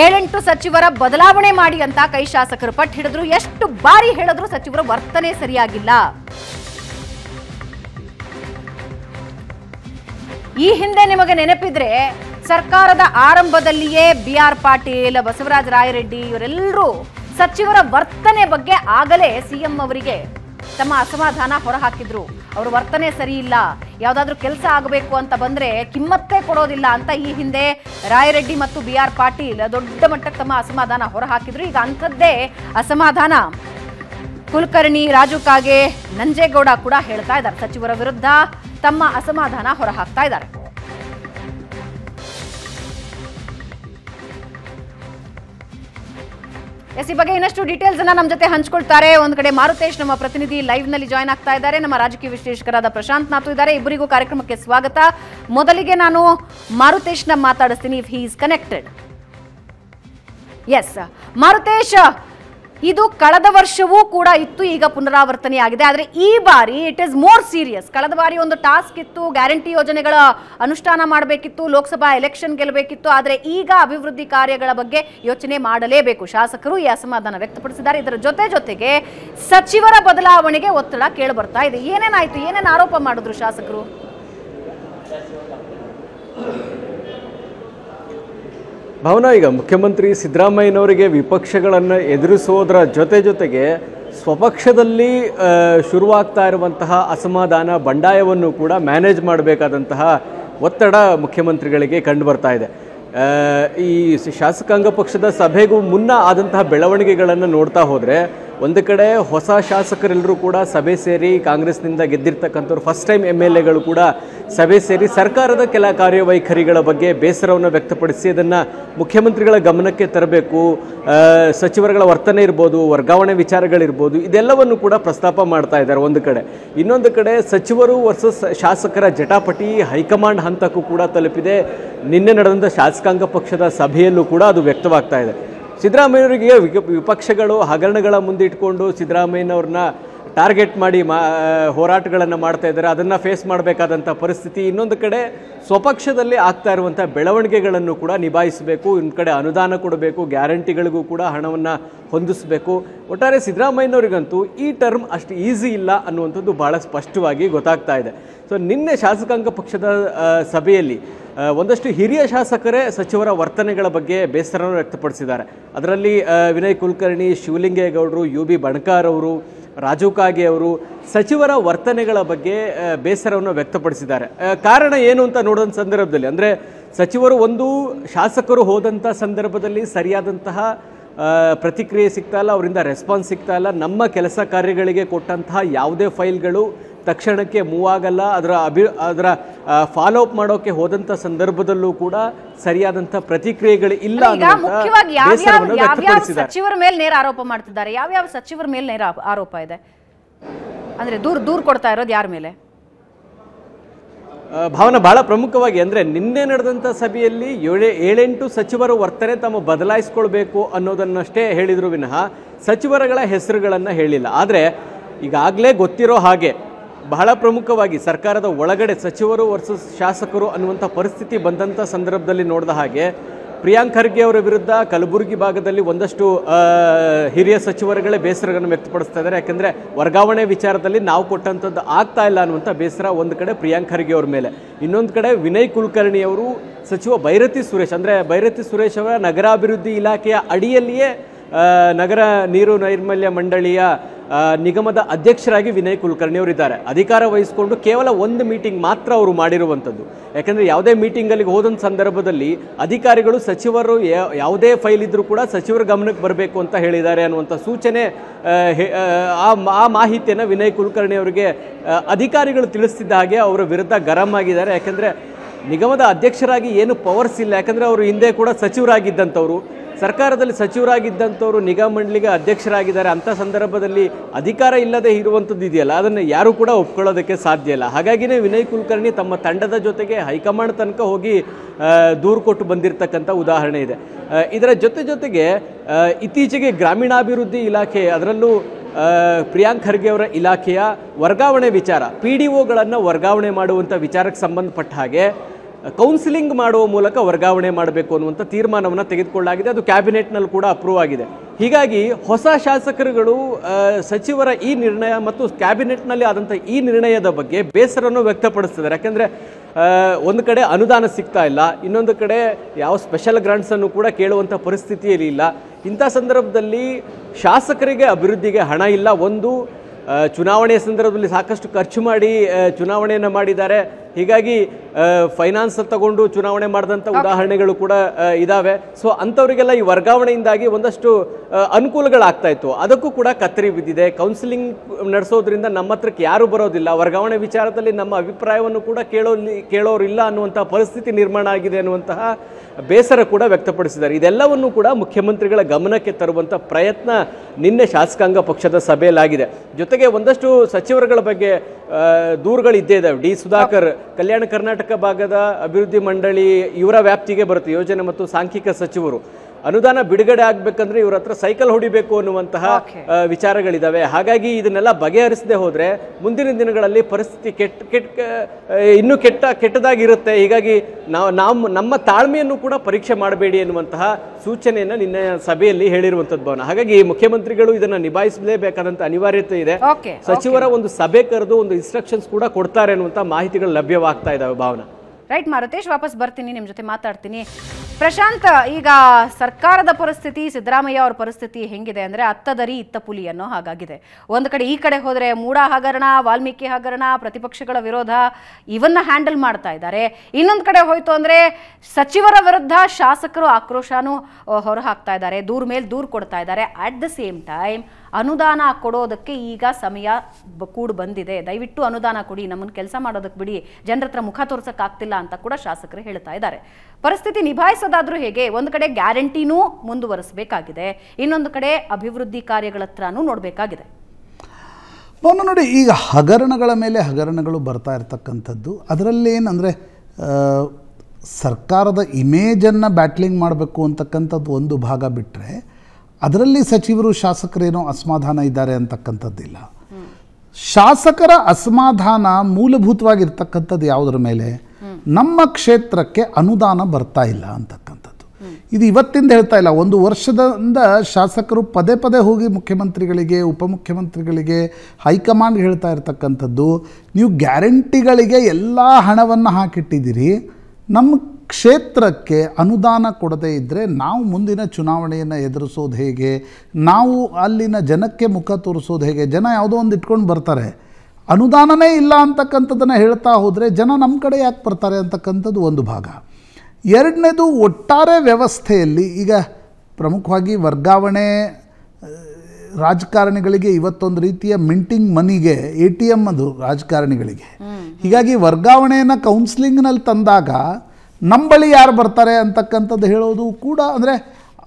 A: ಏಳೆಂಟು ಸಚಿವರ ಬದಲಾವಣೆ ಮಾಡಿ ಅಂತ ಕೈ ಶಾಸಕರು ಪಟ್ಟು ಹಿಡಿದ್ರು. ಎಷ್ಟು ಬಾರಿ ಹೇಳಿದ್ರು ಸಚಿವರ ವರ್ತನೆ ಸರಿಯಾಗಿಲ್ಲ. ಈ ಹಿಂದೆ ನಿಮಗೆ ನೆನಪಿದ್ರೆ ಸರ್ಕಾರದ ಆರಂಭದಲ್ಲಿಯೇ ಬಿ ಆರ್ ಪಾಟೀಲ್, ಬಸವರಾಜ ರಾಯರೆಡ್ಡಿ ಇವರೆಲ್ಲರೂ ಸಚಿವರ ವರ್ತನೆ ಬಗ್ಗೆ ಆಗಲೇ ಸಿಎಂ ಅವರಿಗೆ ತಮ್ಮ ಅಸಮಾಧಾನ ಹೊರಹಾಕಿದ್ರು. ಅವರು ವರ್ತನೆ ಸರಿ ಇಲ್ಲ. ಯಾವ್ದಾದ್ರು ಕೆಲಸ ಆಗಬೇಕು ಅಂತ ಬಂದ್ರೆ ಕಿಮ್ಮತ್ತೇ ಕೊಡೋದಿಲ್ಲ ಅಂತ ಈ ಹಿಂದೆ ರಾಯರೆಡ್ಡಿ ಮತ್ತು ಬಿ ಆರ್ ಪಾಟೀಲ್ ದೊಡ್ಡ ಮಟ್ಟಕ್ಕೆ ತಮ್ಮ ಅಸಮಾಧಾನ ಹೊರಹಾಕಿದ್ರು. ಈಗ ಅಂಥದ್ದೇ ಅಸಮಾಧಾನ. ಕುಲಕರ್ಣಿ ರಾಜು ಕಾಗೆ ನಂಜೇಗೌಡ ಕೂಡ ಹೇಳ್ತಾ ಇದ್ದಾರೆ. ಸಚಿವರ ವಿರುದ್ಧ ತಮ್ಮ ಅಸಮಾಧಾನ ಹೊರಹಾಕ್ತಾ ಇದ್ದಾರೆ. ಎಸ್, ಈ ಬಗ್ಗೆ ಇನ್ನಷ್ಟು ಡೀಟೇಲ್ಸ್ ಅನ್ನ ನಮ್ಮ ಜೊತೆ ಹಂಚ್ಕೊಳ್ತಾರೆ. ಒಂದ್ ಕಡೆ ಮಾರುತೇಶ್ ನಮ್ಮ ಪ್ರತಿನಿಧಿ ಲೈವ್ನಲ್ಲಿ ಜಾಯ್ನ್ ಆಗ್ತಾ ಇದ್ದಾರೆ. ನಮ್ಮ ರಾಜಕೀಯ ವಿಶ್ಲೇಷಕರಾದ ಪ್ರಶಾಂತ್ ನಾಥು ಇದ್ದಾರೆ. ಇಬ್ಬರಿಗೂ ಕಾರ್ಯಕ್ರಮಕ್ಕೆ ಸ್ವಾಗತ. ಮೊದಲಿಗೆ ನಾನು ಮಾರುತೇಶ್ನ ಮಾತಾಡಿಸ್ತೀನಿ. If he is connected yes Maruthesh ಇದು ಕಳೆದ ವರ್ಷವೂ ಕೂಡ ಇತ್ತು, ಈಗ ಪುನರಾವರ್ತನೆ ಆಗಿದೆ ಆದರೆ ಈ ಬಾರಿ ಇಟ್ ಇಸ್ ಮೋರ್ ಸೀರಿಯಸ್ ಕಳೆದ ಬಾರಿ ಒಂದು ಟಾಸ್ಕ್ ಇತ್ತು ಗ್ಯಾರಂಟಿ ಯೋಜನೆಗಳ ಅನುಷ್ಠಾನ ಮಾಡಬೇಕಿತ್ತು, ಲೋಕಸಭಾ ಎಲೆಕ್ಷನ್ ಗೆಲ್ಲಬೇಕಿತ್ತು. ಆದರೆ ಈಗ ಅಭಿವೃದ್ಧಿ ಕಾರ್ಯಗಳ ಬಗ್ಗೆ ಯೋಚನೆ ಮಾಡಲೇಬೇಕು. ಶಾಸಕರು ಈ ಅಸಮಾಧಾನ ವ್ಯಕ್ತಪಡಿಸಿದ್ದಾರೆ. ಇದರ ಜೊತೆ ಜೊತೆಗೆ ಸಚಿವರ ಬದಲಾವಣೆಗೆ ಒತ್ತಡ ಕೇಳಿ ಬರ್ತಾ ಇದೆ. ಏನೇನಾಯ್ತು? ಏನೇನು ಆರೋಪ ಮಾಡಿದ್ರು ಶಾಸಕರು?
M: ಭಾವನಾ, ಈಗ ಮುಖ್ಯಮಂತ್ರಿ ಸಿದ್ದರಾಮಯ್ಯನವರಿಗೆ ವಿಪಕ್ಷಗಳನ್ನು ಎದುರಿಸೋದರ ಜೊತೆ ಜೊತೆಗೆ ಸ್ವಪಕ್ಷದಲ್ಲಿ ಶುರುವಾಗ್ತಾ ಇರುವಂತಹ ಅಸಮಾಧಾನ ಬಂಡಾಯವನ್ನು ಕೂಡ ಮ್ಯಾನೇಜ್ ಮಾಡಬೇಕಾದಂತಹ ಒತ್ತಡ ಮುಖ್ಯಮಂತ್ರಿಗಳಿಗೆ ಕಂಡು ಬರ್ತಾ ಇದೆ. ಈ ಶಾಸಕಾಂಗ ಪಕ್ಷದ ಸಭೆಗೂ ಮುನ್ನ ಆದಂತಹ ಬೆಳವಣಿಗೆಗಳನ್ನು ನೋಡ್ತಾ ಹೋದರೆ ಒಂದು ಕಡೆ ಹೊಸ ಶಾಸಕರೆಲ್ಲರೂ ಕೂಡ ಸಭೆ ಸೇರಿ ಕಾಂಗ್ರೆಸ್ನಿಂದ ಗೆದ್ದಿರ್ತಕ್ಕಂಥವ್ರು ಫಸ್ಟ್ ಟೈಮ್ ಎಂ ಎಲ್ ಎಗಳು ಕೂಡ ಸಭೆ ಸೇರಿ ಸರ್ಕಾರದ ಕೆಲ ಕಾರ್ಯವೈಖರಿಗಳ ಬಗ್ಗೆ ಬೇಸರವನ್ನು ವ್ಯಕ್ತಪಡಿಸಿ ಅದನ್ನು ಮುಖ್ಯಮಂತ್ರಿಗಳ ಗಮನಕ್ಕೆ ತರಬೇಕು ಸಚಿವರುಗಳ ವರ್ತನೆ ಇರ್ಬೋದು, ವರ್ಗಾವಣೆ ವಿಚಾರಗಳಿರ್ಬೋದು, ಇದೆಲ್ಲವನ್ನು ಕೂಡ ಪ್ರಸ್ತಾಪ ಮಾಡ್ತಾ ಇದ್ದಾರೆ ಒಂದು ಕಡೆ. ಇನ್ನೊಂದು ಕಡೆ ಸಚಿವರು ವರ್ಸಸ್ ಶಾಸಕರ ಜಟಾಪಟಿ ಹೈಕಮಾಂಡ್ ಹಂತಕ್ಕೂ ಕೂಡ ತಲುಪಿದೆ. ನಿನ್ನೆ ನಡೆದಂಥ ಶಾಸಕಾಂಗ ಪಕ್ಷದ ಸಭೆಯಲ್ಲೂ ಕೂಡ ಅದು ವ್ಯಕ್ತವಾಗ್ತಾ ಇದೆ. ಸಿದ್ದರಾಮಯ್ಯವರಿಗೆ ವಿಪ- ವಿಪಕ್ಷಗಳು ಹಗರಣಗಳ ಮುಂದಿಟ್ಕೊಂಡು ಸಿದ್ದರಾಮಯ್ಯನವ್ರನ್ನ ಟಾರ್ಗೆಟ್ ಮಾಡಿ ಮಾ ಹೋರಾಟಗಳನ್ನು ಮಾಡ್ತಾ ಇದ್ದಾರೆ. ಅದನ್ನು ಫೇಸ್ ಮಾಡಬೇಕಾದಂಥ ಪರಿಸ್ಥಿತಿ ಇನ್ನೊಂದು ಕಡೆ ಸ್ವಪಕ್ಷದಲ್ಲಿ ಆಗ್ತಾ ಇರುವಂಥ ಬೆಳವಣಿಗೆಗಳನ್ನು ಕೂಡ ನಿಭಾಯಿಸಬೇಕು. ಇನ್ನೊಂದು ಕಡೆ ಅನುದಾನ ಕೊಡಬೇಕು, ಗ್ಯಾರಂಟಿಗಳಿಗೂ ಕೂಡ ಹಣವನ್ನು ಹೊಂದಿಸಬೇಕು. ಒಟ್ಟಾರೆ ಸಿದ್ದರಾಮಯ್ಯನವರಿಗಂತೂ ಈ ಟರ್ಮ್ ಅಷ್ಟು ಈಸಿ ಇಲ್ಲ ಅನ್ನುವಂಥದ್ದು ಬಹಳ ಸ್ಪಷ್ಟವಾಗಿ ಗೊತ್ತಾಗ್ತಾ ಇದೆ. ಸೊ ನಿನ್ನೆ ಶಾಸಕಾಂಗ ಪಕ್ಷದ ಸಭೆಯಲ್ಲಿ ಒಂದಷ್ಟು ಹಿರಿಯ ಶಾಸಕರೇ ಸಚಿವರ ವರ್ತನೆಗಳ ಬಗ್ಗೆ ಬೇಸರವನ್ನು ವ್ಯಕ್ತಪಡಿಸಿದ್ದಾರೆ. ಅದರಲ್ಲಿ ವಿನಯ್ ಕುಲಕರ್ಣಿ, ಶಿವಲಿಂಗೇಗೌಡರು, ಯು ಬಿ ಬಣಕಾರ್ ಅವರು ರಾಜು ಕಾಗೆ ಅವರು ಸಚಿವರ ವರ್ತನೆಗಳ ಬಗ್ಗೆ ಬೇಸರವನ್ನು ವ್ಯಕ್ತಪಡಿಸಿದ್ದಾರೆ. ಕಾರಣ ಏನು ಅಂತ ನೋಡೋಂಥ ಸಂದರ್ಭದಲ್ಲಿ. ಅಂದರೆ ಸಚಿವರು ಒಂದು ಶಾಸಕರು ಹೋದಂಥ ಸಂದರ್ಭದಲ್ಲಿ ಸರಿಯಾದಂತಹ ಪ್ರತಿಕ್ರಿಯೆ ಸಿಗ್ತಾ ಇಲ್ಲ, ಅವರಿಂದ ರೆಸ್ಪಾನ್ಸ್ ಸಿಗ್ತಾ ಇಲ್ಲ. ನಮ್ಮ ಕೆಲಸ ಕಾರ್ಯಗಳಿಗೆ ಕೊಟ್ಟಂತಹ ಯಾವುದೇ ಫೈಲ್ಗಳು ತಕ್ಷಣಕ್ಕೆ ಮೂವ್ ಆಗಲ್ಲ. ಅದರ ಅಭಿ, ಅದರ ಫಾಲೋ ಅಪ್ ಮಾಡೋಕೆ ಹೋದಂಥ ಸಂದರ್ಭದಲ್ಲೂ ಕೂಡ ಸರಿಯಾದಂಥ ಪ್ರತಿಕ್ರಿಯೆಗಳು ಇಲ್ಲ
A: ಮುಖ್ಯವಾಗಿ ಸಚಿವರ ಮೇಲೆ ನೇರ ಆರೋಪ ಮಾಡ್ತಿದ್ದಾರೆ? ಯಾವ್ಯಾವ ಸಚಿವರ ಮೇಲೆ ನೇರ ಆರೋಪ ಇದೆ? ಅಂದ್ರೆ ದೂರ್ ದೂರ್ ಕೊಡ್ತಾ ಇರೋದು ಯಾರ ಮೇಲೆ?
M: ಭಾವನ ಬಹಳ ಪ್ರಮುಖವಾಗಿ ಅಂದರೆ ನಿನ್ನೆ ನಡೆದಂಥ ಸಭೆಯಲ್ಲಿ ಏಳೆ ಏಳೆಂಟು ಸಚಿವರು ವರ್ತನೆ ತಮ್ಮ ಬದಲಾಯಿಸ್ಕೊಳ್ಬೇಕು ಅನ್ನೋದನ್ನಷ್ಟೇ ಹೇಳಿದ್ರು ವಿನಃ ಸಚಿವರಗಳ ಹೆಸರುಗಳನ್ನು ಹೇಳಿಲ್ಲ. ಆದರೆ ಈಗಾಗಲೇ ಗೊತ್ತಿರೋ ಹಾಗೆ ಬಹಳ ಪ್ರಮುಖವಾಗಿ ಸರ್ಕಾರದ ಒಳಗಡೆ ಸಚಿವರು ವರ್ಸಸ್ ಶಾಸಕರು ಅನ್ನುವಂಥ ಪರಿಸ್ಥಿತಿ ಬಂದಂಥ ಸಂದರ್ಭದಲ್ಲಿ ನೋಡಿದ ಹಾಗೆ ಪ್ರಿಯಾಂಕ್ ಖರ್ಗೆ ಅವರ ವಿರುದ್ಧ ಕಲಬುರಗಿ ಭಾಗದಲ್ಲಿ ಒಂದಷ್ಟು ಹಿರಿಯ ಸಚಿವರುಗಳೇ ಬೇಸರಗಳನ್ನು ವ್ಯಕ್ತಪಡಿಸ್ತಾ ಇದ್ದಾರೆ. ಯಾಕೆಂದರೆ ವರ್ಗಾವಣೆ ವಿಚಾರದಲ್ಲಿ ನಾವು ಕೊಟ್ಟಂಥದ್ದು ಆಗ್ತಾ ಇಲ್ಲ ಅನ್ನುವಂಥ ಬೇಸರ ಒಂದು ಕಡೆ ಪ್ರಿಯಾಂಕ್ ಖರ್ಗೆ ಅವ್ರ ಮೇಲೆ. ಇನ್ನೊಂದು ಕಡೆ ವಿನಯ್ ಕುಲಕರ್ಣಿ ಅವರು ಸಚಿವ ಭೈರತಿ ಸುರೇಶ್, ಅಂದರೆ ಭೈರತಿ ಸುರೇಶ್ ಅವರ ನಗರಾಭಿವೃದ್ಧಿ ಇಲಾಖೆಯ ಅಡಿಯಲ್ಲಿಯೇ ನಗರ ನೀರು ನೈರ್ಮಲ್ಯ ಮಂಡಳಿಯ ನಿಗಮದ ಅಧ್ಯಕ್ಷರಾಗಿ ವಿನಯ್ ಕುಲಕರ್ಣಿ ಅವರಿದ್ದಾರೆ. ಅಧಿಕಾರ ವಹಿಸಿಕೊಂಡು ಕೇವಲ ಒಂದು ಮೀಟಿಂಗ್ ಮಾತ್ರ ಅವರು ಮಾಡಿರುವಂಥದ್ದು. ಯಾಕಂದರೆ ಯಾವುದೇ ಮೀಟಿಂಗಲ್ಲಿ ಹೋದಂಥ ಸಂದರ್ಭದಲ್ಲಿ ಅಧಿಕಾರಿಗಳು, ಸಚಿವರು ಯಾವುದೇ ಫೈಲ್ ಇದ್ದರೂ ಕೂಡ ಸಚಿವರ ಗಮನಕ್ಕೆ ಬರಬೇಕು ಅಂತ ಹೇಳಿದ್ದಾರೆ ಅನ್ನುವಂಥ ಸೂಚನೆ, ಆ ಮಾಹಿತಿಯನ್ನು ವಿನಯ್ ಕುಲಕರ್ಣಿ ಅವರಿಗೆ ಅಧಿಕಾರಿಗಳು ತಿಳಿಸ್ತಿದ್ದ ಹಾಗೆ ಅವರ ವಿರುದ್ಧ ಗರಂ ಆಗಿದ್ದಾರೆ. ಯಾಕಂದರೆ ನಿಗಮದ ಅಧ್ಯಕ್ಷರಾಗಿ ಏನು ಪವರ್ಸ್ ಇಲ್ಲ. ಯಾಕಂದರೆ ಅವರು ಹಿಂದೆ ಕೂಡ ಸಚಿವರಾಗಿದ್ದಂಥವ್ರು. ಸರ್ಕಾರದಲ್ಲಿ ಸಚಿವರಾಗಿದ್ದಂಥವರು ನಿಗಮ ಮಂಡಳಿಗೆ ಅಧ್ಯಕ್ಷರಾಗಿದ್ದಾರೆ, ಅಂಥ ಸಂದರ್ಭದಲ್ಲಿ ಅಧಿಕಾರ ಇಲ್ಲದೆ ಇರುವಂಥದ್ದು ಇದೆಯಲ್ಲ, ಅದನ್ನು ಯಾರೂ ಕೂಡ ಒಪ್ಕೊಳ್ಳೋದಕ್ಕೆ ಸಾಧ್ಯ ಇಲ್ಲ. ಹಾಗಾಗಿನೇ ವಿನಯ್ ಕುಲಕರ್ಣಿ ತಮ್ಮ ತಂಡದ ಜೊತೆಗೆ ಹೈಕಮಾಂಡ್ ತನಕ ಹೋಗಿ ದೂರು ಕೊಟ್ಟು ಬಂದಿರತಕ್ಕಂಥ ಉದಾಹರಣೆ ಇದೆ. ಇದರ ಜೊತೆ ಜೊತೆಗೆ ಇತ್ತೀಚೆಗೆ ಗ್ರಾಮೀಣಾಭಿವೃದ್ಧಿ ಇಲಾಖೆ, ಅದರಲ್ಲೂ ಪ್ರಿಯಾಂಕ್ ಖರ್ಗೆ ಅವರ ಇಲಾಖೆಯ ವರ್ಗಾವಣೆ ವಿಚಾರ, ಪಿ ಡಿ ಒಗಳನ್ನು ವರ್ಗಾವಣೆ ಮಾಡುವಂಥ ವಿಚಾರಕ್ಕೆ ಸಂಬಂಧಪಟ್ಟ ಹಾಗೆ ಕೌನ್ಸಿಲಿಂಗ್ ಮಾಡುವ ಮೂಲಕ ವರ್ಗಾವಣೆ ಮಾಡಬೇಕು ಅನ್ನುವಂಥ ತೀರ್ಮಾನವನ್ನು ತೆಗೆದುಕೊಳ್ಳಲಾಗಿದೆ. ಅದು ಕ್ಯಾಬಿನೆಟ್ನಲ್ಲಿ ಕೂಡ ಅಪ್ರೂವ್ ಆಗಿದೆ. ಹೀಗಾಗಿ ಹೊಸ ಶಾಸಕರುಗಳು ಸಚಿವರ ಈ ನಿರ್ಣಯ ಮತ್ತು ಕ್ಯಾಬಿನೆಟ್ನಲ್ಲಿ ಆದಂಥ ಈ ನಿರ್ಣಯದ ಬಗ್ಗೆ ಬೇಸರವನ್ನು ವ್ಯಕ್ತಪಡಿಸ್ತಿದ್ದಾರೆ. ಯಾಕೆಂದರೆ ಒಂದು ಕಡೆ ಅನುದಾನ ಸಿಗ್ತಾ ಇಲ್ಲ. ಇನ್ನೊಂದು ಕಡೆ ಯಾವ ಸ್ಪೆಷಲ್ ಗ್ರಾಂಟ್ಸನ್ನು ಕೂಡ ಕೇಳುವಂಥ ಪರಿಸ್ಥಿತಿಯಲ್ಲಿ ಇಲ್ಲ. ಇಂಥ ಸಂದರ್ಭದಲ್ಲಿ ಶಾಸಕರಿಗೆ ಅಭಿವೃದ್ಧಿಗೆ ಹಣ ಇಲ್ಲ. ಒಂದು ಚುನಾವಣೆಯ ಸಂದರ್ಭದಲ್ಲಿ ಸಾಕಷ್ಟು ಖರ್ಚು ಮಾಡಿ ಚುನಾವಣೆಯನ್ನು ಮಾಡಿದ್ದಾರೆ. ಹೀಗಾಗಿ ಫೈನಾನ್ಸ್ ತಗೊಂಡು ಚುನಾವಣೆ ಮಾಡಿದಂಥ ಉದಾಹರಣೆಗಳು ಕೂಡ ಇದಾವೆ. ಸೊ ಅಂಥವರಿಗೆಲ್ಲ ಈ ವರ್ಗಾವಣೆಯಿಂದಾಗಿ ಒಂದಷ್ಟು ಅನುಕೂಲಗಳಾಗ್ತಾ ಇತ್ತು. ಅದಕ್ಕೂ ಕೂಡ ಕತ್ತರಿ ಬಿದ್ದಿದೆ. ಕೌನ್ಸಿಲಿಂಗ್ ನಡೆಸೋದ್ರಿಂದ ನಮ್ಮ ಹತ್ರಕ್ಕೆ ಯಾರು ಬರೋದಿಲ್ಲ. ವರ್ಗಾವಣೆ ವಿಚಾರದಲ್ಲಿ ನಮ್ಮ ಅಭಿಪ್ರಾಯವನ್ನು ಕೂಡ ಕೇಳೋ ಕೇಳೋರಿಲ್ಲ ಅನ್ನುವಂಥ ಪರಿಸ್ಥಿತಿ ನಿರ್ಮಾಣ ಆಗಿದೆ ಅನ್ನುವಂತಹ ಬೇಸರ ಕೂಡ ವ್ಯಕ್ತಪಡಿಸಿದ್ದಾರೆ. ಇದೆಲ್ಲವನ್ನು ಕೂಡ ಮುಖ್ಯಮಂತ್ರಿಗಳ ಗಮನಕ್ಕೆ ತರುವಂಥ ಪ್ರಯತ್ನ ನಿನ್ನೆ ಶಾಸಕಾಂಗ ಪಕ್ಷದ ಸಭೆಯಲ್ಲಾಗಿದೆ. ಜೊತೆಗೆ ಒಂದಷ್ಟು ಸಚಿವರುಗಳ ಬಗ್ಗೆ ದೂರುಗಳಿದ್ದೇ ದೂರುಗಳು ಇದ್ದೇ ಇದ್ದಾವೆ ಡಿ ಸುಧಾಕರ್, ಕಲ್ಯಾಣ ಕರ್ನಾಟಕ ಭಾಗದ ಅಭಿವೃದ್ಧಿ ಮಂಡಳಿ ಇವರ ವ್ಯಾಪ್ತಿಗೆ ಬರುತ್ತೆ. ಯೋಜನೆ ಮತ್ತು ಸಾಂಖ್ಯಿಕ ಸಚಿವರು. ಅನುದಾನ ಬಿಡುಗಡೆ ಆಗ್ಬೇಕಂದ್ರೆ ಇವ್ರ ಹತ್ರ ಸೈಕಲ್ ಹೊಡಿಬೇಕು ಅನ್ನುವಂತಹ ವಿಚಾರಗಳಿದಾವೆ. ಹಾಗಾಗಿ ಇದನ್ನೆಲ್ಲ ಬಗೆಹರಿಸದೆ ಹೋದ್ರೆ ಮುಂದಿನ ದಿನಗಳಲ್ಲಿ ಪರಿಸ್ಥಿತಿ ಕೆಟ್ಟ ಕೆಟ್ಟ ಇನ್ನೂ ಕೆಟ್ಟ ಕೆಟ್ಟದಾಗಿರುತ್ತೆ. ಹೀಗಾಗಿ ನಾವು ನಾವು ನಮ್ಮ ತಾಳ್ಮೆಯನ್ನು ಕೂಡ ಪರೀಕ್ಷೆ ಮಾಡಬೇಡಿ ಎನ್ನುವಂತಹ ಸೂಚನೆಯನ್ನು ನಿನ್ನೆ ಸಭೆಯಲ್ಲಿ ಹೇಳಿರುವಂಥದ್ದು ಭವನ. ಹಾಗಾಗಿ ಮುಖ್ಯಮಂತ್ರಿಗಳು ಇದನ್ನ ನಿಭಾಯಿಸಲೇಬೇಕಾದಂತ ಅನಿವಾರ್ಯತೆ ಇದೆ. ಸಚಿವರ ಒಂದು ಸಭೆ ಕರೆದು ಒಂದು ಇನ್ಸ್ಟ್ರಕ್ಷನ್ಸ್ ಕೂಡ ಕೊಡ್ತಾರೆ ಅನ್ನುವಂಥ ಮಾಹಿತಿಗಳು ಲಭ್ಯವಾಗ್ತಾ ಇದಾವೆ ಭಾವನಾ.
A: ರೈಟ್ ಮಾರುತೇಶ್ ವಾಪಸ್ ಬರ್ತೀನಿ ನಿಮ್ಮ ಜೊತೆ ಮಾತಾಡ್ತೀನಿ. ಪ್ರಶಾಂತ್, ಈಗ ಸರ್ಕಾರದ ಪರಿಸ್ಥಿತಿ, ಸಿದ್ದರಾಮಯ್ಯ ಅವ್ರ ಪರಿಸ್ಥಿತಿ ಹೆಂಗಿದೆ ಅಂದ್ರೆ ಅತ್ತದರಿ ಇತ್ತ ಪುಲಿ ಅನ್ನೋ ಹಾಗಾಗಿದೆ. ಒಂದು ಕಡೆ ಈ ಕಡೆ ಹೋದ್ರೆ ಮೂಡ ಹಗರಣ, ವಾಲ್ಮೀಕಿ ಹಗರಣ, ಪ್ರತಿಪಕ್ಷಗಳ ವಿರೋಧ ಇವನ್ನ ಹ್ಯಾಂಡಲ್ ಮಾಡ್ತಾ ಇದ್ದಾರೆ. ಇನ್ನೊಂದು ಕಡೆ ಹೋಯ್ತು ಅಂದ್ರೆ ಸಚಿವರ ವಿರುದ್ಧ ಶಾಸಕರು ಆಕ್ರೋಶನೂ ಹೊರಹಾಕ್ತಾ ಇದ್ದಾರೆ. ದೂರ ಮೇಲೆ ದೂರ ಕೊಡ್ತಾ ಇದ್ದಾರೆ. ಅಟ್ ದ ಸೇಮ್ ಟೈಮ್ ಅನುದಾನ ಕೊಡೋದಕ್ಕೆ ಈಗ ಸಮಯ ಕೂಡ್ ಬಂದಿದೆ. ದಯವಿಟ್ಟು ಅನುದಾನ ಕೊಡಿ. ನಮ್ಮನ್ನು ಕೆಲಸ ಮಾಡೋದಕ್ಕೆ ಬಿಡಿ. ಜನರ ಹತ್ರ ಮುಖ ತೋರ್ಸೋಕ್ಕಾಗ್ತಿಲ್ಲ ಅಂತ ಕೂಡ ಶಾಸಕರು ಹೇಳ್ತಾ ಇದ್ದಾರೆ. ಪರಿಸ್ಥಿತಿ ನಿಭಾಯಿಸೋದಾದ್ರೂ ಹೇಗೆ? ಒಂದು ಕಡೆ ಗ್ಯಾರಂಟಿನೂ ಮುಂದುವರಿಸಬೇಕಾಗಿದೆ. ಇನ್ನೊಂದು ಕಡೆ ಅಭಿವೃದ್ಧಿ ಕಾರ್ಯಗಳ ಹತ್ರನೂ ನೋಡಬೇಕಾಗಿದೆ.
N: ಅವನು ನೋಡಿ, ಈಗ ಹಗರಣಗಳ ಮೇಲೆ ಹಗರಣಗಳು ಬರ್ತಾ ಇರ್ತಕ್ಕಂಥದ್ದು. ಅದರಲ್ಲೇನಂದರೆ ಸರ್ಕಾರದ ಇಮೇಜನ್ನು ಬ್ಯಾಟ್ಲಿಂಗ್ ಮಾಡಬೇಕು ಅಂತಕ್ಕಂಥದ್ದು ಒಂದು ಭಾಗ ಬಿಟ್ಟರೆ ಅದರಲ್ಲಿ ಸಚಿವರು ಶಾಸಕರೇನೋ ಅಸಮಾಧಾನ ಇದ್ದಾರೆ ಅಂತಕ್ಕಂಥದ್ದಿಲ್ಲ. ಶಾಸಕರ ಅಸಮಾಧಾನ ಮೂಲಭೂತವಾಗಿರ್ತಕ್ಕಂಥದ್ದು ಯಾವುದರ ಮೇಲೆ? ನಮ್ಮ ಕ್ಷೇತ್ರಕ್ಕೆ ಅನುದಾನ ಬರ್ತಾ ಇಲ್ಲ ಅಂತಕ್ಕಂಥದ್ದು. ಇದು ಇವತ್ತಿಂದ ಹೇಳ್ತಾ ಇಲ್ಲ. ಒಂದು ವರ್ಷದಿಂದ ಶಾಸಕರು ಪದೇ ಪದೇ ಹೋಗಿ ಮುಖ್ಯಮಂತ್ರಿಗಳಿಗೆ, ಉಪಮುಖ್ಯಮಂತ್ರಿಗಳಿಗೆ, ಹೈಕಮಾಂಡ್ ಹೇಳ್ತಾ ಇರ್ತಕ್ಕಂಥದ್ದು, ನೀವು ಗ್ಯಾರಂಟಿಗಳಿಗೆ ಎಲ್ಲ ಹಣವನ್ನು ಹಾಕಿಟ್ಟಿದ್ದೀರಿ. ನಮ್ಮ ಕ್ಷೇತ್ರಕ್ಕೆ ಅನುದಾನ ಕೊಡದೇ ಇದ್ದರೆ ನಾವು ಮುಂದಿನ ಚುನಾವಣೆಯನ್ನು ಎದುರಿಸೋದು ಹೇಗೆ? ನಾವು ಅಲ್ಲಿನ ಜನಕ್ಕೆ ಮುಖ ತೋರಿಸೋದು ಹೇಗೆ? ಜನ ಯಾವುದೋ ಒಂದು ಇಟ್ಕೊಂಡು ಬರ್ತಾರೆ. ಅನುದಾನನೇ ಇಲ್ಲ ಅಂತಕ್ಕಂಥದ್ದನ್ನು ಹೇಳ್ತಾ ಹೋದರೆ ಜನ ನಮ್ಮ ಕಡೆ ಯಾಕೆ ಬರ್ತಾರೆ ಅಂತಕ್ಕಂಥದ್ದು ಒಂದು ಭಾಗ. ಎರಡನೇದು ಒಟ್ಟಾರೆ ವ್ಯವಸ್ಥೆಯಲ್ಲಿ ಈಗ ಪ್ರಮುಖವಾಗಿ ವರ್ಗಾವಣೆ ರಾಜಕಾರಣಿಗಳಿಗೆ ಇವತ್ತೊಂದು ರೀತಿಯ ಮಿಂಟಿಂಗ್ ಮನಿಗೆ ಎ ಟಿ ಎಂ ಅದು ರಾಜಕಾರಣಿಗಳಿಗೆ. ಹೀಗಾಗಿ ವರ್ಗಾವಣೆಯನ್ನು ಕೌನ್ಸಿಲಿಂಗ್ನಲ್ಲಿ ತಂದಾಗ ನಮ್ಮ ಬಳಿ ಯಾರು ಬರ್ತಾರೆ ಅಂತಕ್ಕಂಥದ್ದು ಹೇಳೋದು ಕೂಡ ಅಂದರೆ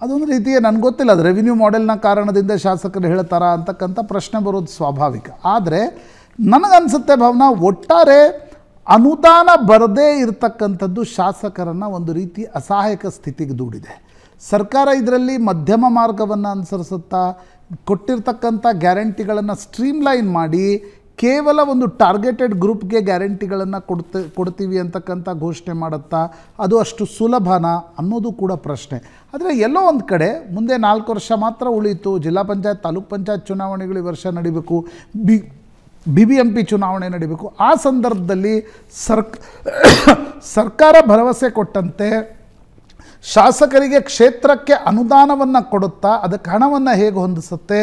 N: ಅದೊಂದು ರೀತಿಯ ನನಗೆ ಗೊತ್ತಿಲ್ಲ, ಅದು ರೆವಿನ್ಯೂ ಮಾಡೆಲ್ನ ಕಾರಣದಿಂದ ಶಾಸಕರು ಹೇಳ್ತಾರಾ ಅಂತಕ್ಕಂಥ ಪ್ರಶ್ನೆ ಬರೋದು ಸ್ವಾಭಾವಿಕ. ಆದರೆ ನನಗನ್ಸುತ್ತೆ ಭಾವನಾ, ಒಟ್ಟಾರೆ ಅನುದಾನ ಬರದೇ ಇರತಕ್ಕಂಥದ್ದು ಶಾಸಕರನ್ನು ಒಂದು ರೀತಿ ಅಸಹಾಯಕ ಸ್ಥಿತಿಗೆ ದೂಡಿದೆ. ಸರ್ಕಾರ ಇದರಲ್ಲಿ ಮಧ್ಯಮ ಮಾರ್ಗವನ್ನು ಅನುಸರಿಸುತ್ತಾ ಕೊಟ್ಟಿರ್ತಕ್ಕಂಥ ಗ್ಯಾರಂಟಿಗಳನ್ನು ಸ್ಟ್ರೀಮ್ಲೈನ್ ಮಾಡಿ ಕೇವಲ ಒಂದು ಟಾರ್ಗೆಟೆಡ್ ಗ್ರೂಪ್ಗೆ ಗ್ಯಾರಂಟಿಗಳನ್ನು ಕೊಡ್ತ, ಕೊಡ್ತೀವಿ ಅಂತಕ್ಕಂಥ ಘೋಷಣೆ ಮಾಡುತ್ತಾ ಅದು ಅಷ್ಟು ಸುಲಭನಾ ಅನ್ನೋದು ಕೂಡ ಪ್ರಶ್ನೆ. ಆದರೆ ಎಲ್ಲೋ ಒಂದು ಕಡೆ ಮುಂದೆ ನಾಲ್ಕು ವರ್ಷ ಮಾತ್ರ ಉಳಿಯಿತು, ಜಿಲ್ಲಾ ಪಂಚಾಯತ್, ತಾಲೂಕ್ ಪಂಚಾಯತ್ ಚುನಾವಣೆಗಳು ಈ ವರ್ಷ ನಡಿಬೇಕು, B B B M P ಚುನಾವಣೆ ನಡಿಬೇಕು. ಆ ಸಂದರ್ಭದಲ್ಲಿ ಸರ್ಕ್, ಸರ್ಕಾರ ಭರವಸೆ ಕೊಟ್ಟಂತೆ ಶಾಸಕರಿಗೆ ಕ್ಷೇತ್ರಕ್ಕೆ ಅನುದಾನವನ್ನು ಕೊಡುತ್ತಾ ಅದಕ್ಕೆ ಹಣವನ್ನು ಹೇಗೆ ಹೊಂದಿಸುತ್ತೆ?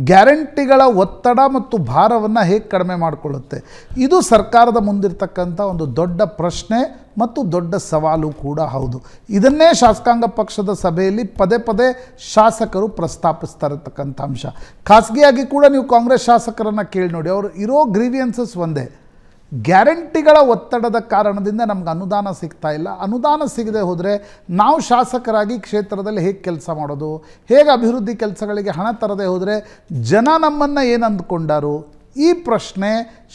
N: ಗ್ಯಾರಂಟಿಗಳ ಒತ್ತಡ ಮತ್ತು ಭಾರವನ್ನು ಹೇಗೆ ಕಡಿಮೆ ಮಾಡಿಕೊಳ್ಳುತ್ತೆ? ಇದು ಸರ್ಕಾರದ ಮುಂದಿರ್ತಕ್ಕಂಥ ಒಂದು ದೊಡ್ಡ ಪ್ರಶ್ನೆ ಮತ್ತು ದೊಡ್ಡ ಸವಾಲು ಕೂಡ ಹೌದು. ಇದನ್ನೇ ಶಾಸಕಾಂಗ ಪಕ್ಷದ ಸಭೆಯಲ್ಲಿ ಪದೇ ಪದೇ ಶಾಸಕರು ಪ್ರಸ್ತಾಪಿಸ್ತಾ ಇರತಕ್ಕಂಥ ಅಂಶ. ಖಾಸಗಿಯಾಗಿ ಕೂಡ ನೀವು ಕಾಂಗ್ರೆಸ್ ಶಾಸಕರನ್ನು ಕೇಳಿ ನೋಡಿ, ಅವರು ಇರೋ ಗ್ರೀವಿಯನ್ಸಸ್ ಒಂದೇ. ಗ್ಯಾರಂಟಿಗಳ ಒತ್ತಡದ ಕಾರಣದಿಂದ ನಮ್ಗೆ ಅನುದಾನ ಸಿಗ್ತಾ ಇಲ್ಲ. ಅನುದಾನ ಸಿಗದೆ ಹೋದರೆ ನಾವು ಶಾಸಕರಾಗಿ ಕ್ಷೇತ್ರದಲ್ಲಿ ಹೇಗೆ ಕೆಲಸ ಮಾಡೋದು? ಹೇಗೆ ಅಭಿವೃದ್ಧಿ ಕೆಲಸಗಳಿಗೆ ಹಣ ತರದೆ ಹೋದರೆ ಜನ ನಮ್ಮನ್ನು ಏನು ಅಂದ್ಕೊಂಡಾರು? ಈ ಪ್ರಶ್ನೆ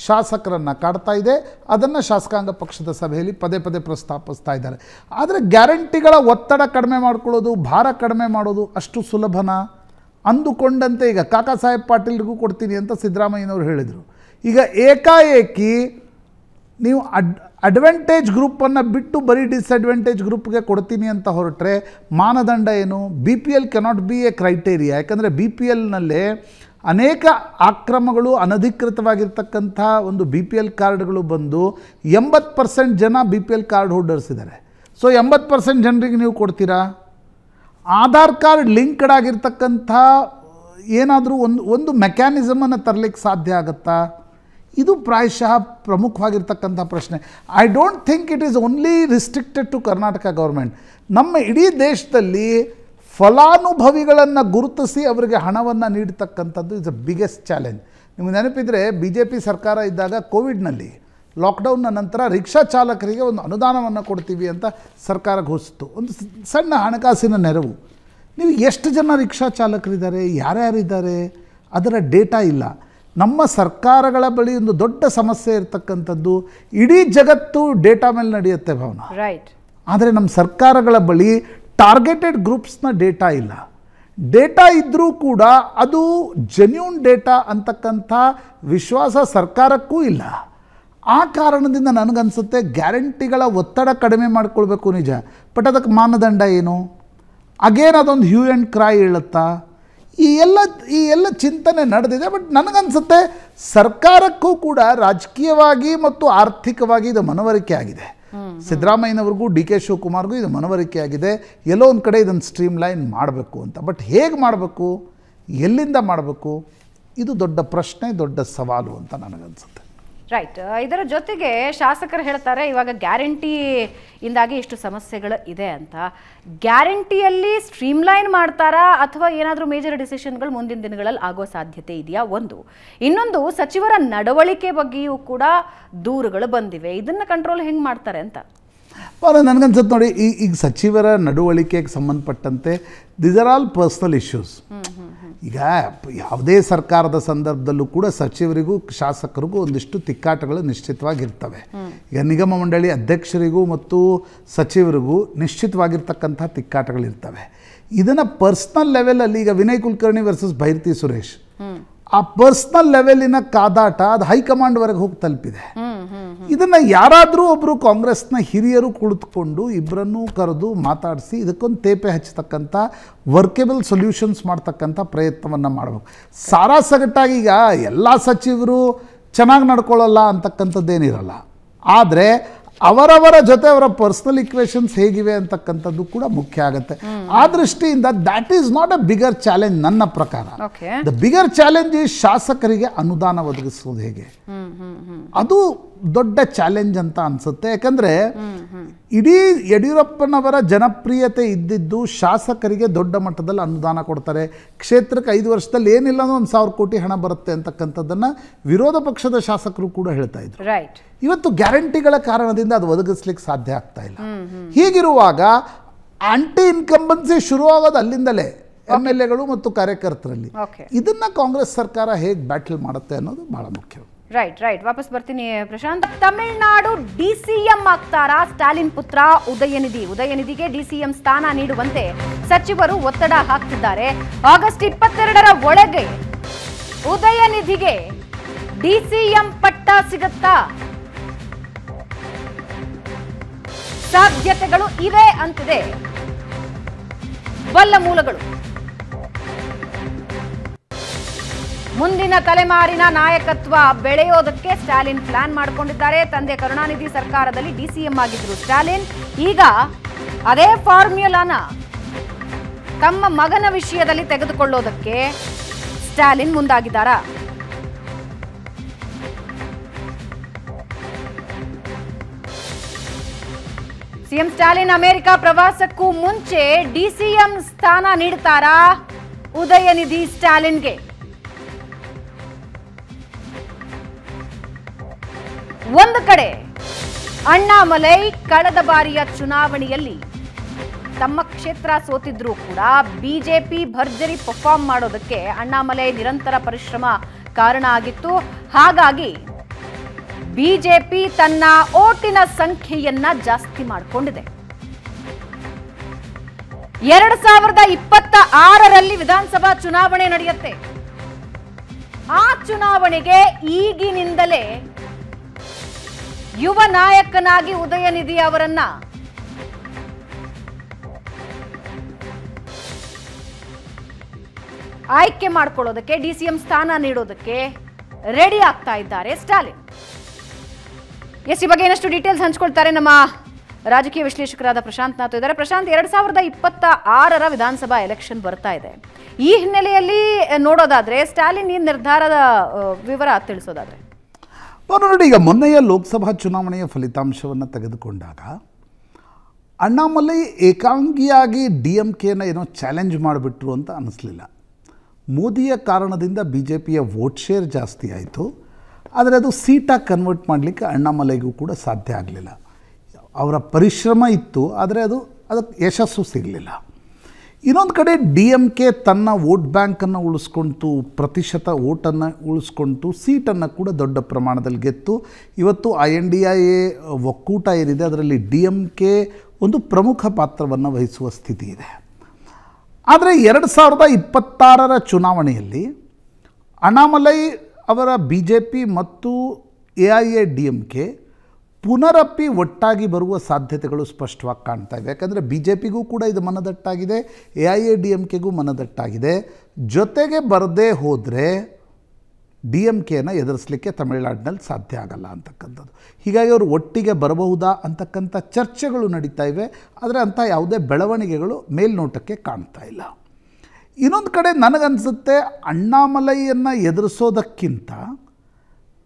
N: ಶಾಸಕರನ್ನು ಕಾಡ್ತಾ ಇದೆ. ಅದನ್ನು ಶಾಸಕಾಂಗ ಪಕ್ಷದ ಸಭೆಯಲ್ಲಿ ಪದೇ ಪದೇ ಪ್ರಸ್ತಾಪಿಸ್ತಾ ಇದ್ದಾರೆ. ಆದರೆ ಗ್ಯಾರಂಟಿಗಳ ಒತ್ತಡ ಕಡಿಮೆ ಮಾಡ್ಕೊಳ್ಳೋದು, ಭಾರ ಕಡಿಮೆ ಮಾಡೋದು ಅಷ್ಟು ಸುಲಭನಾ? ಅಂದುಕೊಂಡಂತೆ ಈಗ ಕಾಕಾ ಸಾಹೇಬ್ ಪಾಟೀಲ್ರಿಗೂ ಕೊಡ್ತೀನಿ ಅಂತ ಸಿದ್ದರಾಮಯ್ಯನವರು ಹೇಳಿದರು. ಈಗ ಏಕಾಏಕಿ ನೀವು ಅಡ್ ಅಡ್ವಾಂಟೇಜ್ ಗ್ರೂಪನ್ನು ಬಿಟ್ಟು ಬರೀ ಡಿಸ್ಅಡ್ವಾಂಟೇಜ್ ಗ್ರೂಪ್ಗೆ ಕೊಡ್ತೀನಿ ಅಂತ ಹೊರಟ್ರೆ ಮಾನದಂಡ ಏನು? B P L cannot be a criteria ಯಾಕಂದರೆ ಬಿ ಪಿ ಎಲ್ನಲ್ಲೇ ಅನೇಕ ಆಕ್ರಮಗಳು ಅನಧಿಕೃತವಾಗಿರ್ತಕ್ಕಂಥ ಒಂದು ಬಿ ಪಿ ಎಲ್ ಕಾರ್ಡ್ಗಳು ಬಂದು ಎಂಬತ್ತು ಪರ್ಸೆಂಟ್ ಜನ B P L card holders ಇದ್ದಾರೆ ಸೊ ಎಂಬತ್ತು ಪರ್ಸೆಂಟ್ ಜನರಿಗೆ ನೀವು ಕೊಡ್ತೀರಾ? ಆಧಾರ್ ಕಾರ್ಡ್ ಲಿಂಕ್ಡ್ ಆಗಿರ್ತಕ್ಕಂಥ ಏನಾದರೂ ಒಂದು ಒಂದು ಮೆಕ್ಯಾನಿಸಮನ್ನು ತರಲಿಕ್ಕೆ ಸಾಧ್ಯ ಆಗುತ್ತಾ? ಇದು ಪ್ರಾಯಶಃ ಪ್ರಮುಖವಾಗಿರ್ತಕ್ಕಂಥ ಪ್ರಶ್ನೆ. I don't think it is only restricted to Karnataka government ನಮ್ಮ ಇಡೀ ದೇಶದಲ್ಲಿ ಫಲಾನುಭವಿಗಳನ್ನು ಗುರುತಿಸಿ ಅವರಿಗೆ ಹಣವನ್ನು ನೀಡತಕ್ಕಂಥದ್ದು ಇಸ್ ಅ ಬಿಗ್ಗೆಸ್ಟ್ ಚಾಲೆಂಜ್ ನಿಮಗೆ ನೆನಪಿದರೆ ಬಿ ಜೆ ಪಿ ಸರ್ಕಾರ ಇದ್ದಾಗ ಕೋವಿಡ್ನಲ್ಲಿ ಲಾಕ್ಡೌನ್ನ ನಂತರ ರಿಕ್ಷಾ ಚಾಲಕರಿಗೆ ಒಂದು ಅನುದಾನವನ್ನು ಕೊಡ್ತೀವಿ ಅಂತ ಸರ್ಕಾರ ಘೋಷಿಸಿತು ಒಂದು ಸಣ್ಣ ಹಣಕಾಸಿನ ನೆರವು. ನೀವು ಎಷ್ಟು ಜನ ರಿಕ್ಷಾ ಚಾಲಕರಿದ್ದಾರೆ, ಯಾರ್ಯಾರಿದ್ದಾರೆ ಅದರ ಡೇಟಾ ಇಲ್ಲ. ನಮ್ಮ ಸರ್ಕಾರಗಳ ಬಳಿ ಒಂದು ದೊಡ್ಡ ಸಮಸ್ಯೆ ಇರತಕ್ಕಂಥದ್ದು ಇಡೀ ಜಗತ್ತು ಡೇಟಾ ಮೇಲೆ ನಡೆಯುತ್ತೆ ಭಾವನ.
A: ರೈಟ್
N: ಆದರೆ ನಮ್ಮ ಸರ್ಕಾರಗಳ ಬಳಿ ಟಾರ್ಗೆಟೆಡ್ ಗ್ರೂಪ್ಸ್ನ ಡೇಟಾ ಇಲ್ಲ. ಡೇಟಾ ಇದ್ದರೂ ಕೂಡ ಅದು ಜೆನ್ಯೂನ್ ಡೇಟಾ ಅಂತಕ್ಕಂಥ ವಿಶ್ವಾಸ ಸರ್ಕಾರಕ್ಕೂ ಇಲ್ಲ. ಆ ಕಾರಣದಿಂದ ನನಗನ್ಸುತ್ತೆ ಗ್ಯಾರಂಟಿಗಳ ಒತ್ತಡ ಕಡಿಮೆ ಮಾಡಿಕೊಳ್ಬೇಕು ನಿಜ. ಬಟ್ ಅದಕ್ಕೆ ಮಾನದಂಡ ಏನು? ಅಗೇನ್ ಅದೊಂದು ಹ್ಯೂ ಆ್ಯಂಡ್ ಕ್ರೈ ಹೇಳುತ್ತಾ? ಈ ಎಲ್ಲ ಈ ಎಲ್ಲ ಚಿಂತನೆ ನಡೆದಿದೆ ಬಟ್ ನನಗನ್ಸುತ್ತೆ ಸರ್ಕಾರಕ್ಕೂ ಕೂಡ ರಾಜಕೀಯವಾಗಿ ಮತ್ತು ಆರ್ಥಿಕವಾಗಿ ಇದು ಮನವರಿಕೆ ಆಗಿದೆ. ಸಿದ್ದರಾಮಯ್ಯನವ್ರಿಗೂ ಡಿ ಕೆ ಶಿವಕುಮಾರ್ಗೂ ಇದು ಮನವರಿಕೆ ಆಗಿದೆ. ಎಲ್ಲೋ ಒಂದು ಕಡೆ ಇದನ್ನು ಸ್ಟ್ರೀಮ್ ಲೈನ್ ಮಾಡಬೇಕು ಅಂತ. ಬಟ್ ಹೇಗೆ ಮಾಡಬೇಕು? ಎಲ್ಲಿಂದ ಮಾಡಬೇಕು? ಇದು ದೊಡ್ಡ ಪ್ರಶ್ನೆ ದೊಡ್ಡ ಸವಾಲು ಅಂತ ನನಗನ್ಸುತ್ತೆ.
A: ರೈಟ್ ಇದರ ಜೊತೆಗೆ ಶಾಸಕರು ಹೇಳ್ತಾರೆ ಇವಾಗ ಗ್ಯಾರಂಟಿ ಇಂದಾಗಿ ಇಷ್ಟು ಸಮಸ್ಯೆಗಳು ಇದೆ ಅಂತ. ಗ್ಯಾರಂಟಿಯಲ್ಲಿ ಸ್ಟ್ರೀಮ್ಲೈನ್ ಮಾಡ್ತಾರಾ ಅಥವಾ ಏನಾದರೂ ಮೇಜರ್ ಡಿಸಿಷನ್ಗಳು ಮುಂದಿನ ದಿನಗಳಲ್ಲಿ ಆಗೋ ಸಾಧ್ಯತೆ ಇದೆಯಾ? ಒಂದು. ಇನ್ನೊಂದು ಸಚಿವರ ನಡವಳಿಕೆ ಬಗ್ಗೆಯೂ ಕೂಡ ದೂರುಗಳು ಬಂದಿವೆ. ಇದನ್ನು ಕಂಟ್ರೋಲ್ ಹೆಂಗೆ ಮಾಡ್ತಾರೆ ಅಂತ?
N: ಬಹಳ ನನಗನ್ಸುತ್ತೆ ನೋಡಿ ಈ ಈಗ ಸಚಿವರ ನಡವಳಿಕೆಗೆ ಸಂಬಂಧಪಟ್ಟಂತೆ these are all personal issues ಈಗ ಯಾವುದೇ ಸರ್ಕಾರದ ಸಂದರ್ಭದಲ್ಲೂ ಕೂಡ ಸಚಿವರಿಗೂ ಶಾಸಕರಿಗೂ ಒಂದಿಷ್ಟು ತಿಕ್ಕಾಟಗಳು ನಿಶ್ಚಿತವಾಗಿರ್ತವೆ. ಈಗ ನಿಗಮ ಮಂಡಳಿ ಅಧ್ಯಕ್ಷರಿಗೂ ಮತ್ತು ಸಚಿವರಿಗೂ ನಿಶ್ಚಿತವಾಗಿರ್ತಕ್ಕಂಥ ತಿಕ್ಕಾಟಗಳಿರ್ತವೆ. ಇದನ್ನು ಪರ್ಸ್ನಲ್ ಲೆವೆಲಲ್ಲಿ ಈಗ ವಿನಯ್ ಕುಲಕರ್ಣಿ ವರ್ಸಸ್ ಭೈರತಿ ಸುರೇಶ್. ಆ ಪರ್ಸ್ನಲ್ ಲೆವೆಲಿನ ಕಾದಾಟ ಅದು ಹೈಕಮಾಂಡ್ವರೆಗೆ ಹೋಗಿ ತಲುಪಿದೆ. ಇದನ್ನ ಯಾರಾದರೂ ಒಬ್ಬರು ಕಾಂಗ್ರೆಸ್ನ ಹಿರಿಯರು ಕುಳಿತುಕೊಂಡು ಇಬ್ಬರನ್ನೂ ಕರೆದು ಮಾತಾಡಿಸಿ ಇದಕ್ಕೊಂದು ತೇಪೆ ಹಚ್ಚತಕ್ಕಂಥ ವರ್ಕೆಬಲ್ ಸೊಲ್ಯೂಷನ್ಸ್ ಮಾಡ್ತಕ್ಕಂಥ ಪ್ರಯತ್ನವನ್ನು ಮಾಡಬೇಕು. ಸಾರಾ ಈಗ ಎಲ್ಲ ಸಚಿವರು ಚೆನ್ನಾಗಿ ನಡ್ಕೊಳ್ಳಲ್ಲ ಅಂತಕ್ಕಂಥದ್ದೇನಿರಲ್ಲ. ಆದರೆ ಅವರವರ ಜೊತೆ ಅವರ ಪರ್ಸನಲ್ ಇಕ್ವೇಷನ್ಸ್ ಹೇಗಿವೆ ಅಂತಕ್ಕಂಥದ್ದು ಕೂಡ ಮುಖ್ಯ ಆಗುತ್ತೆ. ಆ ದೃಷ್ಟಿಯಿಂದ that is not a bigger challenge ನನ್ನ ಪ್ರಕಾರ. ದ ಬಿಗರ್ ಚಾಲೆಂಜ್ ಶಾಸಕರಿಗೆ ಅನುದಾನ ಒದಗಿಸುವುದು ಹೇಗೆ? ಅದು ದೊಡ್ಡ ಚಾಲೆಂಜ್ ಅಂತ ಅನ್ಸುತ್ತೆ. ಯಾಕಂದ್ರೆ ಇಡೀ ಯಡಿಯೂರಪ್ಪನವರ ಜನಪ್ರಿಯತೆ ಇದ್ದಿದ್ದು ಶಾಸಕರಿಗೆ ದೊಡ್ಡ ಮಟ್ಟದಲ್ಲಿ ಅನುದಾನ ಕೊಡ್ತಾರೆ. ಕ್ಷೇತ್ರಕ್ಕೆ ಐದು ವರ್ಷದಲ್ಲಿ ಏನಿಲ್ಲ ಅಂದ್ರೆ ಒಂದು ಸಾವಿರ ಕೋಟಿ ಹಣ ಬರುತ್ತೆ ಅಂತಕ್ಕಂಥದ್ದನ್ನ ವಿರೋಧ ಪಕ್ಷದ ಶಾಸಕರು ಕೂಡ ಹೇಳ್ತಾ ಇದ್ರು. ಇವತ್ತು ಗ್ಯಾರಂಟಿಗಳ ಕಾರಣದಿಂದ ಅದು ಒದಗಿಸ್ಲಿಕ್ಕೆ ಸಾಧ್ಯ ಆಗ್ತಾ ಇಲ್ಲ. ಹೀಗಿರುವಾಗ ಆಂಟಿ ಇನ್ಕಂಬನ್ಸಿ ಶುರುವಾಗೋದು ಅಲ್ಲಿಂದಲೇ ಎಂ ಎಲ್ ಎಗಳು ಮತ್ತು ಕಾರ್ಯಕರ್ತರಲ್ಲಿ. ಇದನ್ನ ಕಾಂಗ್ರೆಸ್ ಸರ್ಕಾರ ಹೇಗೆ ಬ್ಯಾಟಲ್ ಮಾಡುತ್ತೆ ಅನ್ನೋದು ಬಹಳ ಮುಖ್ಯ.
A: ರೈಟ್ ರೈಟ್ ವಾಪಸ್ ಬರ್ತೀನಿ, ಪ್ರಶಾಂತ್. ತಮಿಳುನಾಡು ಡಿಸಿಎಂ ಆಗ್ತಾರಾ? ಸ್ಟಾಲಿನ್ ಪುತ್ರ ಉದಯನಿಧಿ. ಉದಯನಿಧಿಗೆ ಡಿಸಿಎಂ ಸ್ಥಾನ ನೀಡುವಂತೆ ಸಚಿವರು ಒತ್ತಡ ಹಾಕ್ತಿದ್ದಾರೆ. ಆಗಸ್ಟ್ ಇಪ್ಪತ್ತೆರಡರ ಒಳಗೆ ಉದಯನಿಧಿಗೆ ಡಿಸಿಎಂ ಪಟ್ಟ ಸಿಗುತ್ತಾ? ಸಾಧ್ಯತೆಗಳು ಇವೆ ಅಂತಿದೆ. ಬಲ್ಲ ಮೂಲಗಳು. ಮುಂದಿನ ತಲೆಮಾರಿನ ನಾಯಕತ್ವ ಬೆಳೆಯೋದಕ್ಕೆ ಸ್ಟಾಲಿನ್ ಪ್ಲಾನ್ ಮಾಡಿಕೊಂಡಿದ್ದಾರೆ. ತಂದೆ ಕರುಣಾನಿಧಿ ಸರ್ಕಾರದಲ್ಲಿ ಡಿಸಿಎಂ ಆಗಿದ್ರು ಸ್ಟಾಲಿನ್. ಈಗ ಅದೇ ಫಾರ್ಮ್ಯುಲಾನ ತಮ್ಮ ಮಗನ ವಿಷಯದಲ್ಲಿ ತೆಗೆದುಕೊಳ್ಳೋದಕ್ಕೆ ಸ್ಟಾಲಿನ್ ಮುಂದಾಗಿದ್ದಾರಾ? ಸಿಎಂ ಸ್ಟಾಲಿನ್ ಅಮೆರಿಕ ಪ್ರವಾಸಕ್ಕೂ ಮುಂಚೆ ಡಿಸಿಎಂ ಸ್ಥಾನ ನೀಡ್ತಾರಾ? ಉದಯನಿಧಿ ಸ್ಟಾಲಿನ್ಗೆ. ಒಂದು ಕಡೆ ಅಣ್ಣಾಮಲೈ ಕಳೆದ ಬಾರಿಯ ಚುನಾವಣೆಯಲ್ಲಿ ತಮ್ಮ ಕ್ಷೇತ್ರ ಸೋತಿದ್ರೂ ಕೂಡ ಬಿಜೆಪಿ ಭರ್ಜರಿ ಪರ್ಫಾರ್ಮ್ ಮಾಡೋದಕ್ಕೆ ಅಣ್ಣಾಮಲೈ ನಿರಂತರ ಪರಿಶ್ರಮ ಕಾರಣ ಆಗಿತ್ತು. ಹಾಗಾಗಿ ಬಿಜೆಪಿ ತನ್ನ ಓಟಿನ ಸಂಖ್ಯೆಯನ್ನ ಜಾಸ್ತಿ ಮಾಡಿಕೊಂಡಿದೆ. ಎರಡ್ ಸಾವಿರದ ಇಪ್ಪತ್ತ ಆರರಲ್ಲಿ ವಿಧಾನಸಭಾ ಚುನಾವಣೆ ನಡೆಯುತ್ತೆ. ಆ ಚುನಾವಣೆಗೆ ಈಗಿನಿಂದಲೇ ಯುವ ನಾಯಕನಾಗಿ ಉದಯನಿಧಿ ಅವರನ್ನ. ಆಯ್ಕೆ ಮಾಡ್ಕೊಳ್ಳೋದಕ್ಕೆ, ಡಿ ಸಿ ಎಂ ಸ್ಥಾನ ನೀಡೋದಕ್ಕೆ ರೆಡಿ ಆಗ್ತಾ ಇದ್ದಾರೆ ಸ್ಟಾಲಿನ್. ಎಸ್, ಈ ಬಗ್ಗೆ ಇನ್ನಷ್ಟು ಡೀಟೇಲ್ಸ್ ಹಂಚ್ಕೊಳ್ತಾರೆ ನಮ್ಮ ರಾಜಕೀಯ ವಿಶ್ಲೇಷಕರಾದ ಪ್ರಶಾಂತ್ ನಾಥ್ ಇದ್ದಾರೆ. ಪ್ರಶಾಂತ್, ಎರಡ್ ಸಾವಿರದ ಇಪ್ಪತ್ತ ಆರರ ವಿಧಾನಸಭಾ ಎಲೆಕ್ಷನ್ ಬರ್ತಾ ಇದೆ. ಈ ಹಿನ್ನೆಲೆಯಲ್ಲಿ ನೋಡೋದಾದ್ರೆ, ಸ್ಟಾಲಿನ್ ಈ ನಿರ್ಧಾರದ ವಿವರ ತಿಳಿಸೋದಾದ್ರೆ.
N: ನೋಡಿ, ಈಗ ಮೊನ್ನೆಯ ಲೋಕಸಭಾ ಚುನಾವಣೆಯ ಫಲಿತಾಂಶವನ್ನು ತೆಗೆದುಕೊಂಡಾಗ ಅಣ್ಣಾಮಲೈ ಏಕಾಂಗಿಯಾಗಿ ಡಿ ಎಂ ಕೆನ ಏನೋ ಚಾಲೆಂಜ್ ಮಾಡಿಬಿಟ್ರು ಅಂತ ಅನ್ನಿಸ್ಲಿಲ್ಲ ಮೋದಿಯ ಕಾರಣದಿಂದ ಬಿ ಜೆ ಪಿಯ ವೋಟ್ ಶೇರ್ ಜಾಸ್ತಿ ಆಯಿತು. ಆದರೆ ಅದು ಸೀಟಾಗಿ ಕನ್ವರ್ಟ್ ಮಾಡಲಿಕ್ಕೆ ಅಣ್ಣಾಮಲೈಗೂ ಕೂಡ ಸಾಧ್ಯ ಆಗಲಿಲ್ಲ. ಅವರ ಪರಿಶ್ರಮ ಇತ್ತು, ಆದರೆ ಅದು, ಅದಕ್ಕೆ ಯಶಸ್ಸು ಸಿಗಲಿಲ್ಲ. ಇನ್ನೊಂದು ಕಡೆ ಡಿ ಎಂ ಕೆ ತನ್ನ ವೋಟ್ ಬ್ಯಾಂಕನ್ನು ಉಳಿಸ್ಕೊಂತು, ಪ್ರತಿಶತ ವೋಟನ್ನು ಉಳಿಸ್ಕೊಂತು, ಸೀಟನ್ನು ಕೂಡ ದೊಡ್ಡ ಪ್ರಮಾಣದಲ್ಲಿ ಗೆತ್ತು. ಇವತ್ತು I N D I A ಒಕ್ಕೂಟ ಏನಿದೆ, ಅದರಲ್ಲಿ ಡಿ ಎಂ ಕೆ ಒಂದು ಪ್ರಮುಖ ಪಾತ್ರವನ್ನು ವಹಿಸುವ ಸ್ಥಿತಿ ಇದೆ. ಆದರೆ ಎರಡು ಸಾವಿರದ ಇಪ್ಪತ್ತಾರರ ಚುನಾವಣೆಯಲ್ಲಿ ಅಣ್ಣಾಮಲೈ ಅವರ ಬಿ ಜೆ ಪಿ ಮತ್ತು A I A D M K ಪುನರಪ್ಪಿ ಒಟ್ಟಾಗಿ ಬರುವ ಸಾಧ್ಯತೆಗಳು ಸ್ಪಷ್ಟವಾಗಿ ಕಾಣ್ತಾ ಇವೆ. ಯಾಕಂದರೆ ಬಿ ಜೆ ಪಿಗೂ ಕೂಡ ಇದು ಮನದಟ್ಟಾಗಿದೆ, A I A, D M ಕೆಗೂ ಮನದಟ್ಟಾಗಿದೆ. ಜೊತೆಗೆ ಬರದೇ ಹೋದರೆ ಡಿ ಎಂ ಕೆನ ಎದುರಿಸಲಿಕ್ಕೆ ತಮಿಳುನಾಡಿನಲ್ಲಿ ಸಾಧ್ಯ ಆಗಲ್ಲ ಅಂತಕ್ಕಂಥದ್ದು. ಹೀಗಾಗಿ ಅವರು ಒಟ್ಟಿಗೆ ಬರಬಹುದಾ ಅಂತಕ್ಕಂಥ ಚರ್ಚೆಗಳು ನಡೀತಾ ಇವೆ. ಆದರೆ ಅಂಥ ಯಾವುದೇ ಬೆಳವಣಿಗೆಗಳು ಮೇಲ್ನೋಟಕ್ಕೆ ಕಾಣ್ತಾ ಇಲ್ಲ. ಇನ್ನೊಂದು ಕಡೆ ನನಗನ್ಸುತ್ತೆ, ಅಣ್ಣಾಮಲೈಯನ್ನು ಎದುರಿಸೋದಕ್ಕಿಂತ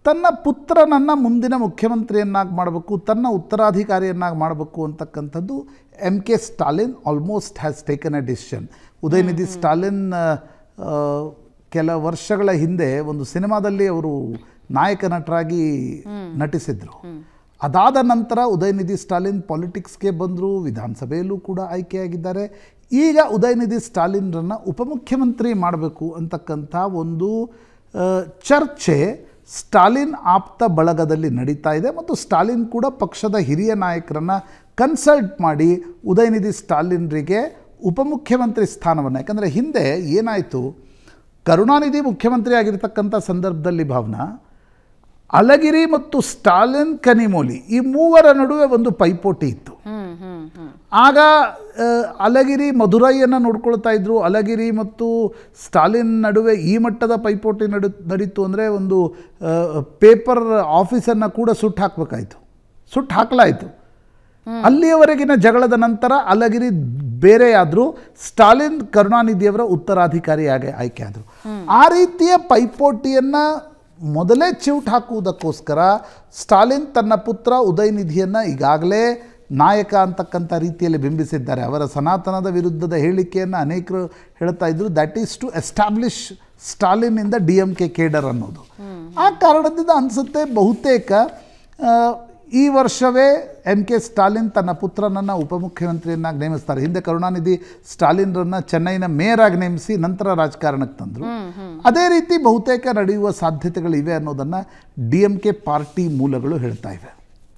N: ತನ್ನ ಪುತ್ರನನ್ನು ಮುಂದಿನ ಮುಖ್ಯಮಂತ್ರಿಯನ್ನಾಗಿ ಮಾಡಬೇಕು ತನ್ನ ಉತ್ತರಾಧಿಕಾರಿಯನ್ನಾಗಿ ಮಾಡಬೇಕು ಅಂತಕ್ಕಂಥದ್ದು M K Stalin almost has taken a decision Udhayanidhi Stalin ಕೆಲ ವರ್ಷಗಳ ಹಿಂದೆ ಒಂದು ಸಿನಿಮಾದಲ್ಲಿ ಅವರು ನಾಯಕ ನಟರಾಗಿ ನಟಿಸಿದ್ರು. ಅದಾದ ನಂತರ ಉದಯನಿಧಿ ಸ್ಟಾಲಿನ್ ಪಾಲಿಟಿಕ್ಸ್ಗೆ ಬಂದರು ವಿಧಾನಸಭೆಯಲ್ಲೂ ಕೂಡ ಆಯ್ಕೆಯಾಗಿದ್ದಾರೆ. ಈಗ ಉದಯನಿಧಿ ಸ್ಟಾಲಿನ್ರನ್ನು ಉಪಮುಖ್ಯಮಂತ್ರಿ ಮಾಡಬೇಕು ಅಂತಕ್ಕಂಥ ಒಂದು ಚರ್ಚೆ ಸ್ಟಾಲಿನ್ ಆಪ್ತ ಬಳಗದಲ್ಲಿ ನಡೀತಾ ಇದೆ ಮತ್ತು ಸ್ಟಾಲಿನ್ ಕೂಡ ಪಕ್ಷದ ಹಿರಿಯ ನಾಯಕರನ್ನು ಕನ್ಸಲ್ಟ್ ಮಾಡಿ ಉದಯನಿಧಿ ಸ್ಟಾಲಿನ್ರಿಗೆ ಉಪಮುಖ್ಯಮಂತ್ರಿ ಸ್ಥಾನವನ್ನು. ಯಾಕಂದರೆ ಹಿಂದೆ ಏನಾಯಿತು? ಕರುಣಾನಿಧಿ ಮುಖ್ಯಮಂತ್ರಿ ಆಗಿರ್ತಕ್ಕಂಥ ಸಂದರ್ಭದಲ್ಲಿ ಭಾವನಾ, ಅಳಗಿರಿ ಮತ್ತು ಸ್ಟಾಲಿನ್ ಕನಿಮೋಲಿ ಈ ಮೂವರ ನಡುವೆ ಒಂದು ಪೈಪೋಟಿ ಇತ್ತು. ಆಗ ಅಲಗಿರಿ ಮಧುರೈಯನ್ನು ನೋಡ್ಕೊಳ್ತಾ ಇದ್ರು. ಅಲಗಿರಿ ಮತ್ತು ಸ್ಟಾಲಿನ್ ನಡುವೆ ಈ ಮಟ್ಟದ ಪೈಪೋಟಿ ನಡು, ನಡೀತು ಅಂದರೆ ಒಂದು ಪೇಪರ್ ಆಫೀಸನ್ನು ಕೂಡ ಸುಟ್ಟು ಹಾಕಬೇಕಾಯಿತು. ಸುಟ್ಟು ಹಾಕಲಾಯಿತು. ಅಲ್ಲಿಯವರೆಗಿನ ಜಗಳದ ನಂತರ ಅಲಗಿರಿ ಬೇರೆಯಾದರೂ ಸ್ಟಾಲಿನ್ ಕರುಣಾನಿಧಿಯವರ ಉತ್ತರಾಧಿಕಾರಿಯಾಗಿ ಆಯ್ಕೆ ಆದರು. ಆ ರೀತಿಯ ಪೈಪೋಟಿಯನ್ನು ಮೊದಲೇ ಚಿವುಟ್ ಹಾಕುವುದಕ್ಕೋಸ್ಕರ ಸ್ಟಾಲಿನ್ ತನ್ನ ಪುತ್ರ ಉದಯನಿಧಿಯನ್ನು ಈಗಾಗಲೇ ನಾಯಕ ಅಂತಕ್ಕಂಥ ರೀತಿಯಲ್ಲಿ ಬಿಂಬಿಸಿದ್ದಾರೆ. ಅವರ ಸನಾತನದ ವಿರುದ್ಧದ ಹೇಳಿಕೆಯನ್ನು ಅನೇಕರು ಹೇಳ್ತಾ ಇದ್ರು. ದ್ಯಾಟ್ ಈಸ್ ಟು ಎಸ್ಟಾಬ್ಲಿಷ್ ಸ್ಟಾಲಿನ್ನಿಂದ ಡಿ ಎಂ ಕೆ ಕೇಡರ್ ಅನ್ನೋದು. ಆ ಕಾರಣದಿಂದ ಅನಿಸುತ್ತೆ ಬಹುತೇಕ ಈ ವರ್ಷವೇ ಎಂ ಕೆ ಸ್ಟಾಲಿನ್ ತನ್ನ ಪುತ್ರನನ್ನು ಉಪಮುಖ್ಯಮಂತ್ರಿಯನ್ನಾಗಿ ನೇಮಿಸ್ತಾರೆ. ಹಿಂದೆ ಕರುಣಾನಿಧಿ ಸ್ಟಾಲಿನ್ರನ್ನು ಚೆನ್ನೈನ ಮೇಯರ್ ಆಗಿ ನೇಮಿಸಿ ನಂತರ ರಾಜಕಾರಣಕ್ಕೆ ತಂದರು. ಅದೇ ರೀತಿ ಬಹುತೇಕ ನಡೆಯುವ ಸಾಧ್ಯತೆಗಳಿವೆ ಅನ್ನೋದನ್ನು ಡಿ ಎಂ ಕೆ ಪಾರ್ಟಿ ಮೂಲಗಳು ಹೇಳ್ತಾ ಇವೆ.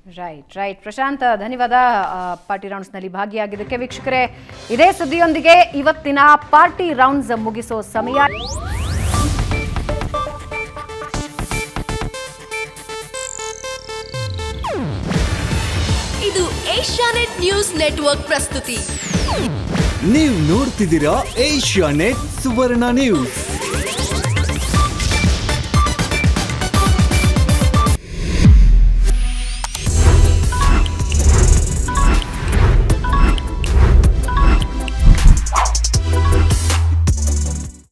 A: ರೈಟ್ ರೈಟ್ ಪ್ರಶಾಂತ್ ಧನ್ಯವಾದ. ಪಾರ್ಟಿ ರೌಂಡ್ಸ್ನಲ್ಲಿ ಭಾಗಿಯಾಗಿದ್ದಕ್ಕೆ ವೀಕ್ಷಕರೇ ಇದೇ ಸುದ್ದಿಯೊಂದಿಗೆ ಇವತ್ತಿನ ಪಾರ್ಟಿ ರೌಂಡ್ಸ್ ಮುಗಿಸೋ ಸಮಯ.
O: ಇದು ಏಷ್ಯಾನೆಟ್ ನ್ಯೂಸ್ ನೆಟ್ವರ್ಕ್ ಪ್ರಸ್ತುತಿ.
P: ನೀವು ನೋಡ್ತಿದ್ದೀರಾ ಏಷ್ಯಾ ನೆಟ್ ಸುವರ್ಣ ನ್ಯೂಸ್.